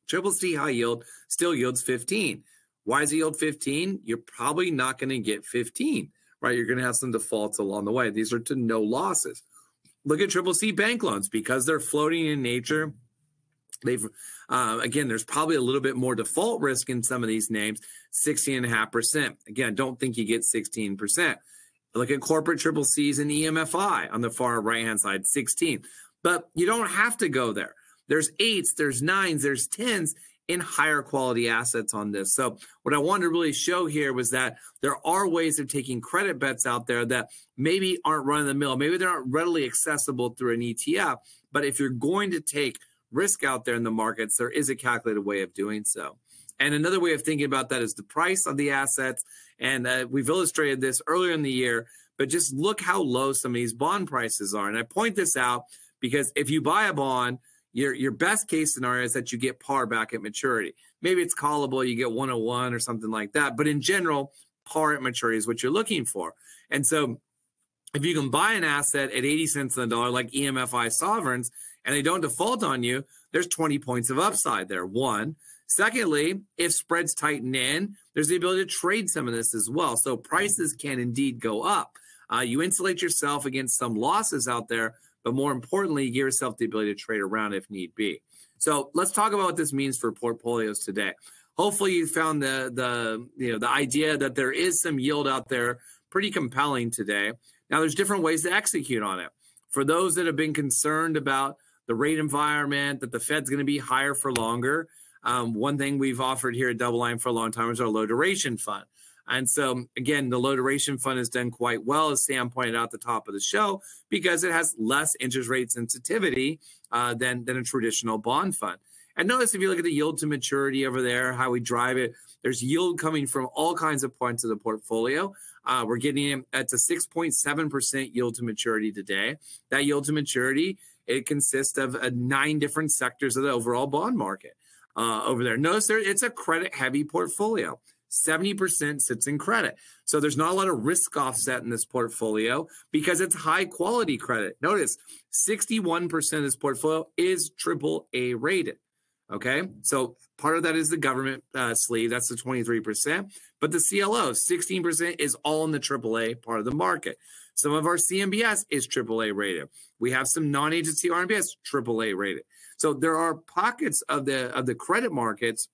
triple C high yield still yields 15. Why is it yield 15? You're probably not going to get 15, right? You're going to have some defaults along the way. These are to no losses. Look at triple C bank loans because they're floating in nature They've uh, again, there's probably a little bit more default risk in some of these names, 16.5%. Again, don't think you get 16%. Look at corporate triple C's and EMFI on the far right hand side, 16. But you don't have to go there. There's eights, there's nines, there's tens in higher quality assets on this. So what I wanted to really show here was that there are ways of taking credit bets out there that maybe aren't run of the mill. Maybe they're not readily accessible through an ETF. But if you're going to take risk out there in the markets, there is a calculated way of doing so. And another way of thinking about that is the price of the assets. And uh, we've illustrated this earlier in the year, but just look how low some of these bond prices are. And I point this out because if you buy a bond, your, your best case scenario is that you get par back at maturity. Maybe it's callable, you get 101 or something like that. But in general, par at maturity is what you're looking for. And so if you can buy an asset at 80 cents on the dollar, like EMFI sovereigns, and they don't default on you, there's 20 points of upside there. One. Secondly, if spreads tighten in, there's the ability to trade some of this as well. So prices can indeed go up. Uh, you insulate yourself against some losses out there, but more importantly, give yourself the ability to trade around if need be. So let's talk about what this means for portfolios today. Hopefully, you found the the you know the idea that there is some yield out there pretty compelling today. Now, there's different ways to execute on it. For those that have been concerned about the rate environment, that the Fed's going to be higher for longer, um, one thing we've offered here at DoubleLine for a long time is our low duration fund. And so, again, the low duration fund has done quite well, as Sam pointed out at the top of the show, because it has less interest rate sensitivity uh, than, than a traditional bond fund. And notice if you look at the yield to maturity over there, how we drive it, there's yield coming from all kinds of points of the portfolio. Uh, we're getting it at a 6.7% yield to maturity today. That yield to maturity, it consists of uh, nine different sectors of the overall bond market uh, over there. Notice there, it's a credit heavy portfolio. 70% sits in credit. So there's not a lot of risk offset in this portfolio because it's high quality credit. Notice 61% of this portfolio is triple A rated. Okay. So part of that is the government uh, sleeve. That's the 23%. But the CLO, 16% is all in the AAA part of the market. Some of our CMBS is AAA rated. We have some non-agency RMBS AAA rated. So there are pockets of the of the credit markets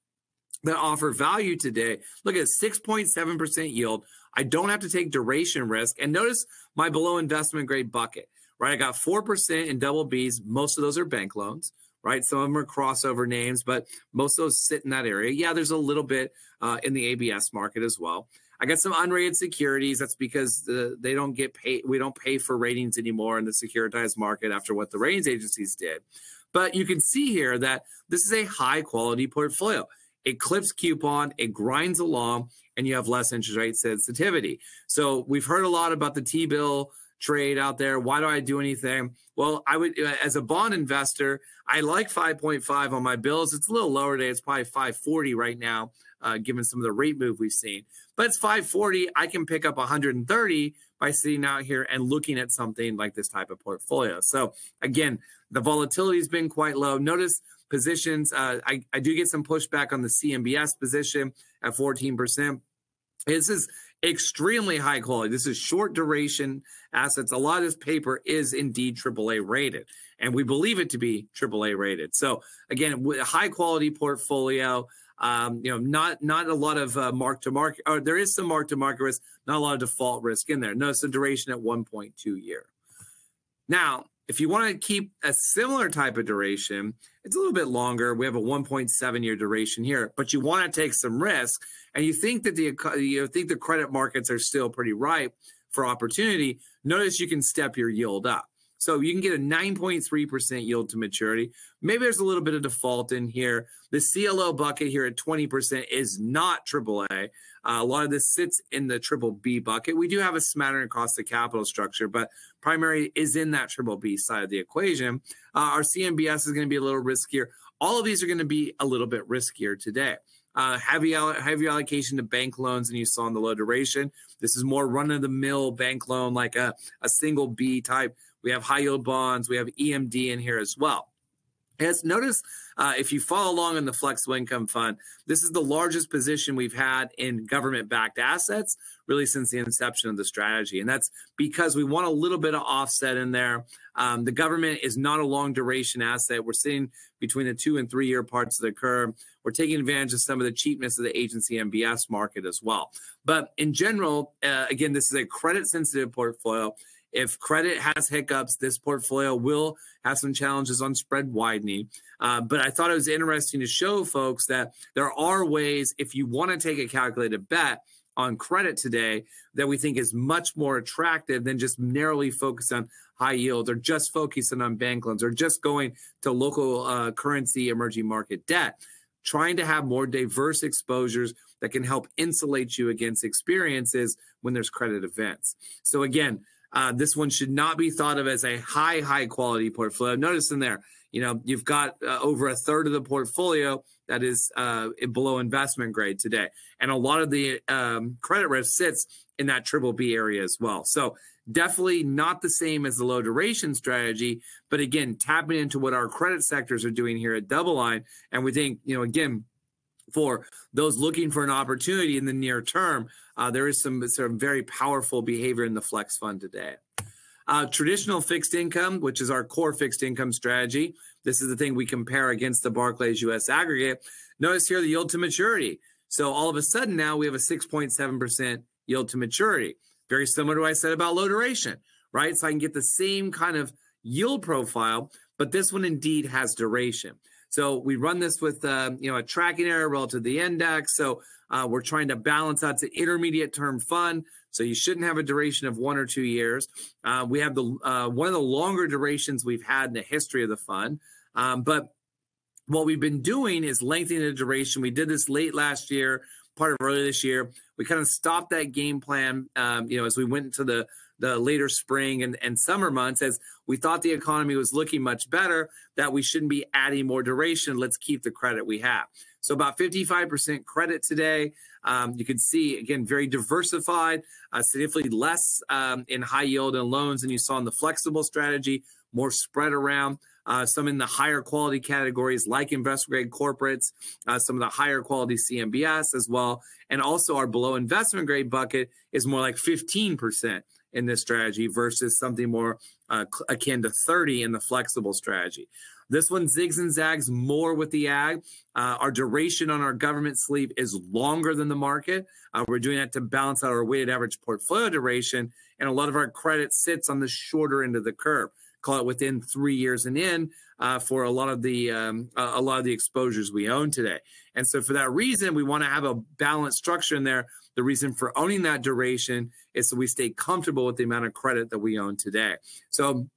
that offer value today. Look at 6.7% yield. I don't have to take duration risk. And notice my below investment grade bucket, right? I got 4% in double Bs. Most of those are bank loans, right? Some of them are crossover names, but most of those sit in that area. Yeah, there's a little bit uh, in the ABS market as well. I got some unrated securities. That's because the, they don't get paid. We don't pay for ratings anymore in the securitized market after what the ratings agencies did. But you can see here that this is a high quality portfolio it clips coupon, it grinds along, and you have less interest rate sensitivity. So we've heard a lot about the T bill trade out there. Why do I do anything? Well, I would, uh, as a bond investor, I like 5.5 on my bills. It's a little lower today. It's probably 540 right now, uh, given some of the rate move we've seen. But it's 540. I can pick up 130 by sitting out here and looking at something like this type of portfolio. So again, the volatility has been quite low. Notice positions. Uh, I, I do get some pushback on the CMBS position at 14%. This is extremely high quality. This is short duration assets. A lot of this paper is indeed AAA rated, and we believe it to be AAA rated. So again, with a high quality portfolio, um, you know, not not a lot of uh, mark to market. Or there is some mark to market risk, not a lot of default risk in there. Notice the duration at 1.2 year. Now, if you want to keep a similar type of duration, it's a little bit longer. We have a 1.7 year duration here, but you want to take some risk, and you think that the you think the credit markets are still pretty ripe for opportunity. Notice you can step your yield up. So you can get a 9.3% yield to maturity. Maybe there's a little bit of default in here. The CLO bucket here at 20% is not AAA. Uh, a lot of this sits in the triple B bucket. We do have a smattering cost of capital structure, but primary is in that triple B side of the equation. Uh, our CMBS is going to be a little riskier. All of these are going to be a little bit riskier today. Uh, heavy heavy allocation to bank loans and you saw in the low duration. This is more run of the mill bank loan, like a, a single B type we have high yield bonds. We have EMD in here as well. As notice, uh, if you follow along in the flexible income fund, this is the largest position we've had in government backed assets really since the inception of the strategy. And that's because we want a little bit of offset in there. Um, the government is not a long duration asset. We're sitting between the two and three year parts of the curve. We're taking advantage of some of the cheapness of the agency MBS market as well. But in general, uh, again, this is a credit sensitive portfolio. If credit has hiccups, this portfolio will have some challenges on spread widening. Uh, but I thought it was interesting to show folks that there are ways, if you want to take a calculated bet on credit today, that we think is much more attractive than just narrowly focused on high yield or just focusing on bank loans or just going to local uh, currency emerging market debt. Trying to have more diverse exposures that can help insulate you against experiences when there's credit events. So, again, uh, this one should not be thought of as a high, high quality portfolio. Notice in there, you know, you've got uh, over a third of the portfolio that is uh, below investment grade today. And a lot of the um, credit risk sits in that triple B area as well. So definitely not the same as the low duration strategy. But again, tapping into what our credit sectors are doing here at DoubleLine. And we think, you know, again, for those looking for an opportunity in the near term, uh, there is some sort of very powerful behavior in the flex fund today. Uh, traditional fixed income, which is our core fixed income strategy, this is the thing we compare against the Barclays US aggregate. Notice here the yield to maturity. So all of a sudden now we have a 6.7% yield to maturity. Very similar to what I said about low duration, right? So I can get the same kind of yield profile, but this one indeed has duration. So we run this with uh, you know a tracking error relative to the index. So uh, we're trying to balance out the intermediate term fund. So you shouldn't have a duration of one or two years. Uh, we have the uh, one of the longer durations we've had in the history of the fund. Um, but what we've been doing is lengthening the duration. We did this late last year, part of early this year. We kind of stopped that game plan, um, you know, as we went into the the later spring and, and summer months as we thought the economy was looking much better, that we shouldn't be adding more duration. Let's keep the credit we have. So about 55% credit today. Um, you can see, again, very diversified, uh, significantly less um, in high yield and loans than you saw in the flexible strategy, more spread around. Uh, some in the higher quality categories like investment grade corporates, uh, some of the higher quality CMBS as well. And also our below investment grade bucket is more like 15% in this strategy versus something more uh, akin to 30 in the flexible strategy. This one zigs and zags more with the agg. Uh, our duration on our government sleeve is longer than the market. Uh, we're doing that to balance out our weighted average portfolio duration, and a lot of our credit sits on the shorter end of the curve. Call it within three years and in uh, for a lot of the um, a lot of the exposures we own today. And so, for that reason, we want to have a balanced structure in there the reason for owning that duration is so we stay comfortable with the amount of credit that we own today. So,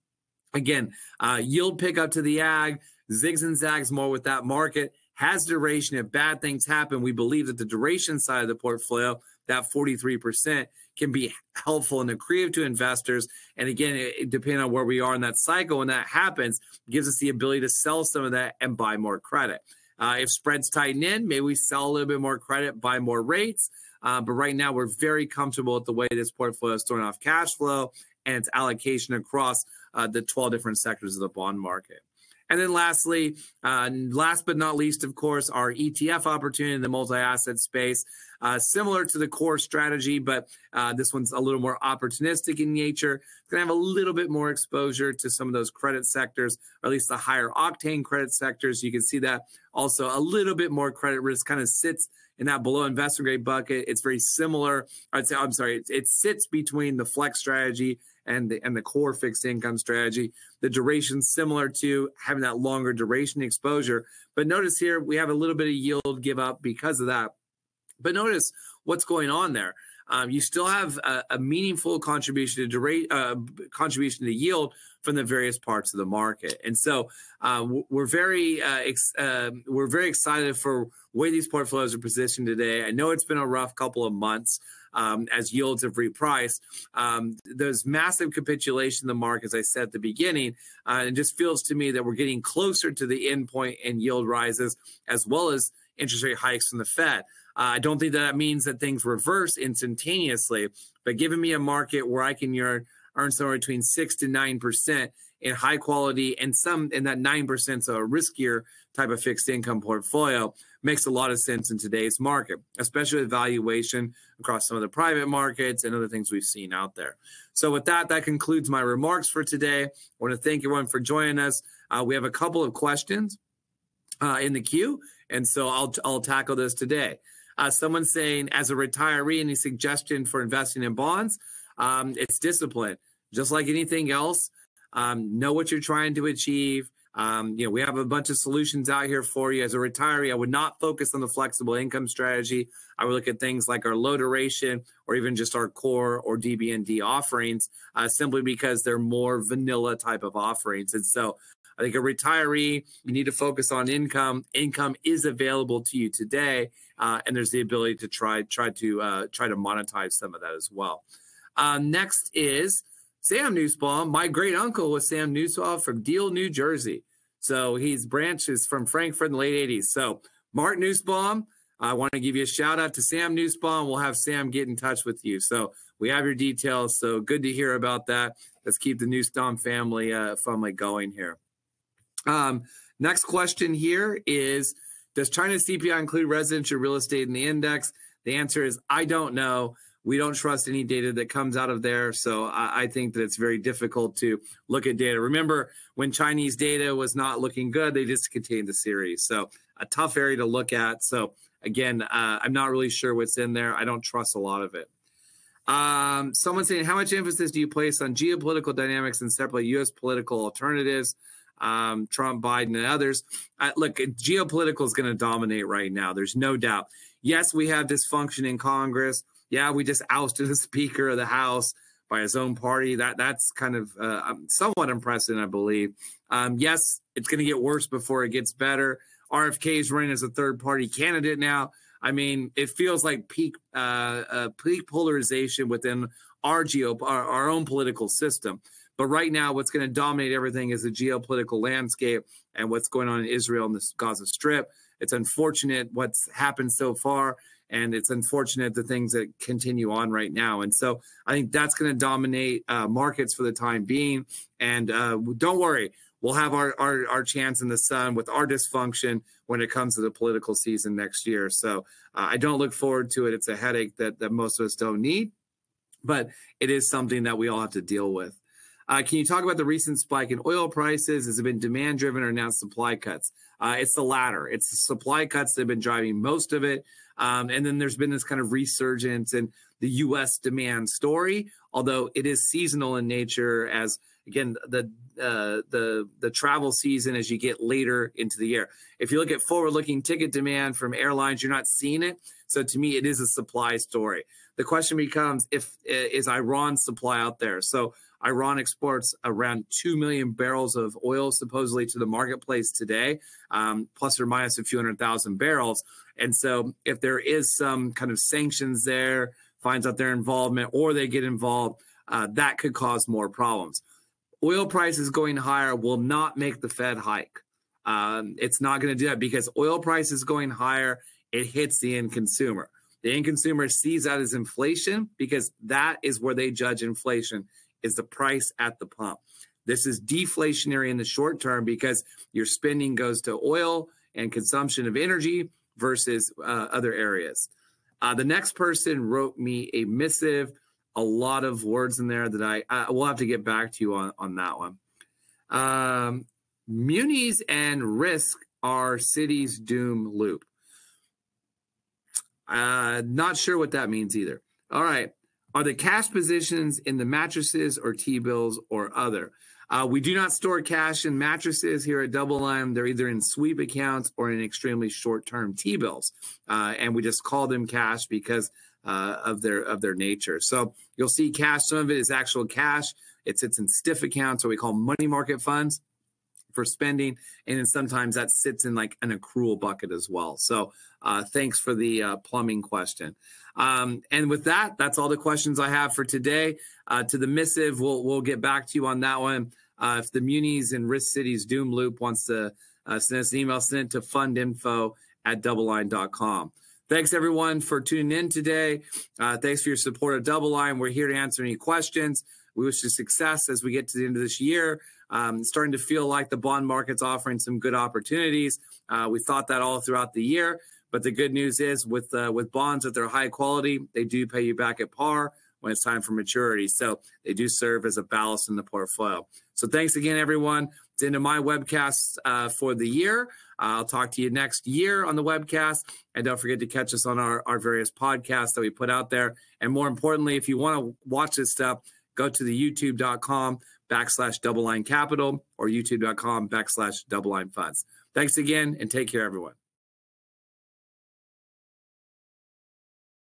again, uh, yield pickup to the agg, zigs and zags more with that market, has duration. If bad things happen, we believe that the duration side of the portfolio, that 43%, can be helpful and accretive to investors. And again, it, depending on where we are in that cycle, when that happens, gives us the ability to sell some of that and buy more credit. Uh, if spreads tighten in, maybe we sell a little bit more credit, buy more rates. Uh, but right now, we're very comfortable with the way this portfolio is throwing off cash flow and its allocation across uh, the 12 different sectors of the bond market. And then lastly, uh, last but not least, of course, our ETF opportunity in the multi-asset space, uh, similar to the core strategy, but uh, this one's a little more opportunistic in nature. It's going to have a little bit more exposure to some of those credit sectors, or at least the higher octane credit sectors. You can see that also a little bit more credit risk kind of sits in that below investment grade bucket. It's very similar. I'd say, I'm sorry, it, it sits between the flex strategy and the, and the core fixed income strategy. The duration similar to having that longer duration exposure. But notice here, we have a little bit of yield give up because of that. But notice what's going on there. Um, you still have a, a meaningful contribution to dura- uh, contribution to yield from the various parts of the market, and so uh, we're very uh, ex- uh, we're very excited for where these portfolios are positioned today. I know it's been a rough couple of months. Um, as yields have repriced. Um, there's massive capitulation in the market, as I said at the beginning. Uh, it just feels to me that we're getting closer to the end point in yield rises, as well as interest rate hikes from the Fed. Uh, I don't think that, that means that things reverse instantaneously, but giving me a market where I can earn, earn somewhere between six to nine percent in high quality and some in that nine percent, so a riskier type of fixed income portfolio makes a lot of sense in today's market, especially with valuation across some of the private markets and other things we've seen out there. So, with that, that concludes my remarks for today. I want to thank everyone for joining us. Uh, we have a couple of questions uh, in the queue, and so I'll I'll tackle this today. Uh, someone saying, as a retiree, any suggestion for investing in bonds? Um, it's discipline, just like anything else. Um, know what you're trying to achieve. Um, you know, we have a bunch of solutions out here for you. As a retiree, I would not focus on the flexible income strategy. I would look at things like our low duration or even just our core or DBND offerings, uh, simply because they're more vanilla type of offerings. And so I think a retiree, you need to focus on income. Income is available to you today, uh, and there's the ability to try try to uh, try to monetize some of that as well. Uh, next is Sam Nussbaum. My great uncle was Sam Nussbaum from Deal, New Jersey. So he's branches from Frankfurt in the late 80s. So Mark Nussbaum, I want to give you a shout out to Sam Nussbaum. We'll have Sam get in touch with you. So we have your details. So good to hear about that. Let's keep the Nussbaum family uh, family going here. Um, next question here is Does China's CPI include residential real estate in the index? The answer is I don't know. We don't trust any data that comes out of there. So I, I, think that it's very difficult to look at data. Remember, when Chinese data was not looking good, they discontinued the series. So a tough area to look at. So again, uh, I'm not really sure what's in there. I don't trust a lot of it. Um, someone saying, how much emphasis do you place on geopolitical dynamics and separate U.S. political alternatives? Um, Trump, Biden, and others. Uh, look, geopolitical is going to dominate right now. There's no doubt. Yes, we have dysfunction in Congress. Yeah, we just ousted the Speaker of the House by his own party. That that's kind of uh, um, somewhat impressive, I believe. Um, yes, it's going to get worse before it gets better. RFK is running as a third party candidate now. I mean, it feels like peak uh, uh, peak polarization within our geo our, our own political system. But right now, what's going to dominate everything is the geopolitical landscape and what's going on in Israel and the Gaza Strip. It's unfortunate what's happened so far, and it's unfortunate the things that continue on right now. And so I think that's going to dominate uh, markets for the time being. And uh, don't worry, we'll have our, our, our chance in the sun with our dysfunction when it comes to the political season next year. So uh, I don't look forward to it. It's a headache that, that most of us don't need, but it is something that we all have to deal with. Uh, can you talk about the recent spike in oil prices? Has it been demand driven or announced supply cuts? Uh, it's the latter. It's the supply cuts that have been driving most of it. Um, and then there's been this kind of resurgence in the U.S. demand story, although it is seasonal in nature as again the uh, the the travel season as you get later into the year. If you look at forward-looking ticket demand from airlines, you're not seeing it. So to me, it is a supply story. The question becomes: If is Iran supply out there? So Iran exports around 2 million barrels of oil supposedly to the marketplace today, um, plus or minus a few hundred thousand barrels. And so, if there is some kind of sanctions there, finds out their involvement, or they get involved, uh, that could cause more problems. Oil prices going higher will not make the Fed hike. Um, it's not going to do that because oil prices going higher, it hits the end consumer. The end consumer sees that as inflation because that is where they judge inflation is the price at the pump. This is deflationary in the short term because your spending goes to oil and consumption of energy versus uh, other areas. Uh, the next person wrote me a missive, a lot of words in there that I, I will have to get back to you on, on that one. Um, munis and risk are Citi's doom loop. Uh, not sure what that means either. All right. Are the cash positions in the mattresses or T bills or other? Uh, we do not store cash in mattresses here at DoubleLine. They're either in sweep accounts or in extremely short-term T bills, uh, and we just call them cash because uh, of their of their nature. So you'll see cash. Some of it is actual cash. It sits in STIF accounts, or we call money market funds for spending, and then sometimes that sits in like an accrual bucket as well. So uh, thanks for the uh, plumbing question. Um, and with that, that's all the questions I have for today. Uh, to the missive, we'll we'll get back to you on that one. Uh, if the Munis and Risk Cities Doom Loop wants to uh, send us an email, send it to fundinfo at doubleline.com. Thanks everyone for tuning in today. Uh, thanks for your support of DoubleLine. We're here to answer any questions. We wish you success as we get to the end of this year. Um, starting to feel like the bond market's offering some good opportunities. We thought that all throughout the year. But the good news is with uh, with bonds that they're high quality, they do pay you back at par when it's time for maturity. So they do serve as a ballast in the portfolio. So thanks again, everyone. It's into my webcast uh, for the year. I'll talk to you next year on the webcast. And don't forget to catch us on our, our various podcasts that we put out there. And more importantly, if you want to watch this stuff, go to the youtube.com backslash double line capital or youtube.com backslash double line funds. Thanks again and take care, everyone.